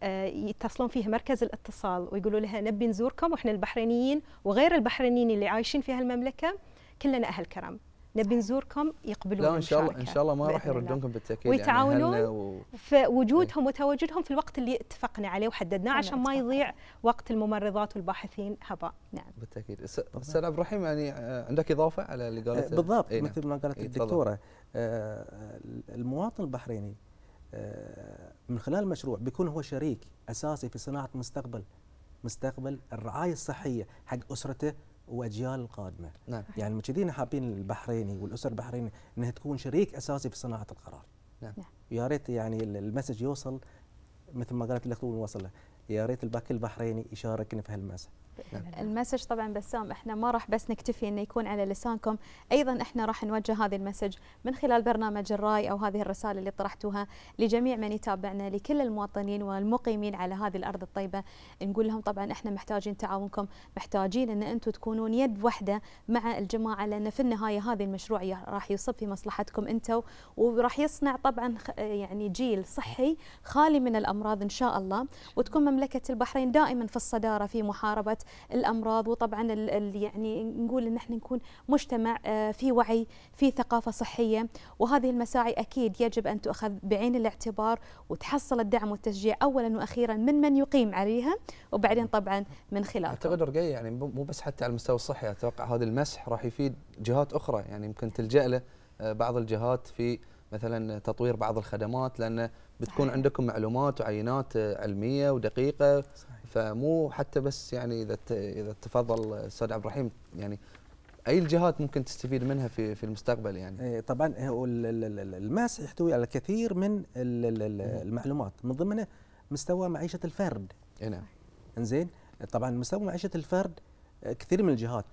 آه، يتصلون فيها مركز الاتصال ويقولوا لها نبي نزوركم وإحنا البحرينيين وغير البحرينيين اللي عايشين في هالمملكة كلنا أهل كرم. نبي نزوركم يقبلون لا إن شاء الله إن شاء الله ما راح. يردونكم بالتأكيد ويتعاونون يعني و... فوجودهم وتواجدهم في الوقت اللي اتفقنا عليه وحددناه عشان ما. يضيع وقت الممرضات والباحثين هباء نعم بالتأكيد أستاذ عبد الرحيم يعني آه، عندك إضافة على اللي آه، قالته بالضبط نعم. مثل ما قالت تفضل. الدكتورة آه، المواطن البحريني آه، من خلال المشروع بيكون هو شريك أساسي في صناعة مستقبل مستقبل الرعاية الصحية حق أسرته وأجيال القادمه نعم. يعني من حابين البحريني والأسر البحريني إنها تكون شريك أساسي في صناعة القرار. نعم. نعم. يا ريت يعني ال- ال message يوصل مثل ما قالت الأخت وصل له. يا ريت الباكي البحريني يشاركنا في هالمسح. ال message طبعا بسام إحنا ما راح بس نكتفي إنه يكون على لسانكم أيضا إحنا راح نوجه هذه ال message من خلال برنامج الرأي أو هذه الرسالة اللي طرحتوها لجميع من يتابعنا لكل المواطنين والمقيمين على هذه الأرض الطيبة. نقول لهم طبعا إحنا محتاجين تعاونكم محتاجين إن أنتم تكونون يد واحدة مع الجماعة لأن في النهاية هذا المشروع راح يصب في مصلحتكم أنتم وراح يصنع طبعا يعني جيل صحي خالي من الأمراض إن شاء الله. وتكون مملكة البحرين دائما في الصدارة في محاربة الأمراض وطبعا يعني نقول إن إحنا نكون مجتمع آه، في وعي في ثقافة صحية. وهذه المساعي أكيد يجب أن تؤخذ بعين الاعتبار وتحصل الدعم والتشجيع اولا وأخيرا من من يقيم عليها وبعدين طبعا من خلالكم. أعتقد رقي يعني مو مو بس حتى على المستوى الصحي أتوقع هذا المسح راح يفيد جهات أخرى. يعني يمكن تلجأ له آه، بعض الجهات في مثلا تطوير بعض الخدمات لأن بتكون صحيح. عندكم معلومات وعينات آه، علمية ودقيقة. صحيح. فمو حتى بس يعني إذا إذا تفضل الاستاذ عبد الرحيم يعني أي الجهات ممكن تستفيد منها في في المستقبل يعني؟ إيه، طبعا ال- الماس يحتوي على الكثير من ال- ال- ال- المعلومات من ضمنها مستوى معيشة الفرد. اي نعم. إنزين؟ طبعا مستوى معيشة الفرد كثير من الجهات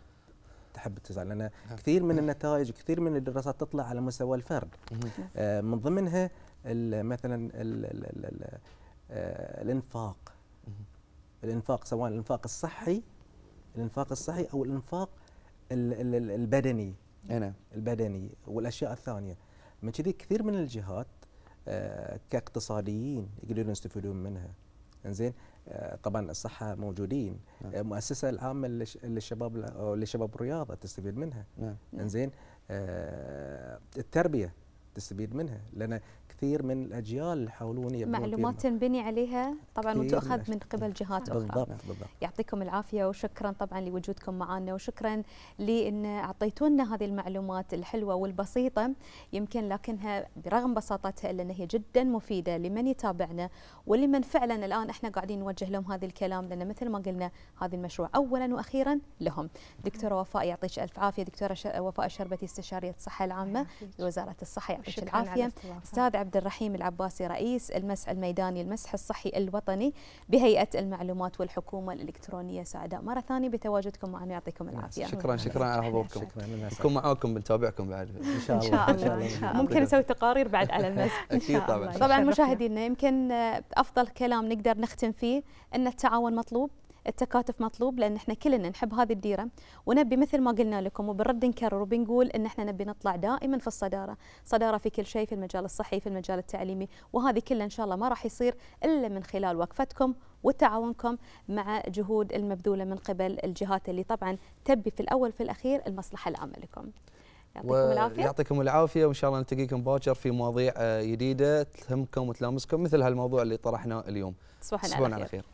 تحب تسال لأن كثير من النتائج كثير من الدراسات تطلع على مستوى الفرد. من ضمنها مثلا ال ال ال ال الإنفاق. الإنفاق سواء الإنفاق الصحي الإنفاق الصحي أو الإنفاق ال- ال- ال- البدني. نعم البدني والأشياء الثانية. من كذي كثير من الجهات آه، كاقتصاديين يقدرون يستفيدون منها. إنزين؟ آه، طبعا الصحة موجودين. نعم. آه، مؤسسة العامة للش- للشباب لشباب الرياضة تستفيد منها. نعم. إنزين؟ آه، التربية. تستفيد منها لأن كثير من الأجيال يحاولون يبنون معلومات تنبني عليها طبعا وتؤخذ من قبل جهات أخرى. بالضبط بالضبط. يعطيكم العافية وشكرا طبعا لوجودكم معنا وشكرا لأن أعطيتونا هذه المعلومات الحلوة والبسيطة يمكن لكنها برغم بساطتها الا ان هي جدا مفيدة لمن يتابعنا ولمن فعلا الآن إحنا قاعدين نوجه لهم هذا الكلام لأن مثل ما قلنا هذا المشروع اولا وأخيرا لهم. دكتورة وفاء يعطيك ألف عافية دكتورة ش- وفاء الشربتي استشارية الصحة العامة بوزاره الصحة. يعطيك العافيه. أستاذ عبد الرحيم العباسي رئيس المسح الميداني المسح الصحي الوطني بهيئة المعلومات والحكومة الإلكترونية سعداء. مرة ثانية بتواجدكم معنا يعطيكم العافية. شكرا شكرا على حضوركم. شكرا لنا نكون معاكم بنتابعكم بعد. إن شاء إن الله. شاء الله، إن شاء الله. ممكن نسوي تقارير بعد على المسح. أكيد طبعا. طبعا. مشاهدينا يمكن أفضل كلام نقدر نختم فيه إن التعاون مطلوب. التكاتف مطلوب لأن إحنا كلنا نحب هذه الديرة ونبي مثل ما قلنا لكم وبنرد نكرر وبنقول إن إحنا نبي نطلع دائما في الصدارة، صدارة في كل شيء في المجال الصحي في المجال التعليمي وهذه كلها إن شاء الله ما راح يصير إلا من خلال وقفتكم وتعاونكم مع جهود المبذولة من قبل الجهات اللي طبعا تبي في الأول في الأخير المصلحة العامة لكم. يعطيكم العافية. يعطيكم العافية وإن شاء الله نلتقيكم باكر في مواضيع آه، جديدة تهمكم وتلامسكم مثل هالموضوع اللي طرحناه اليوم تصبحون على خير. خير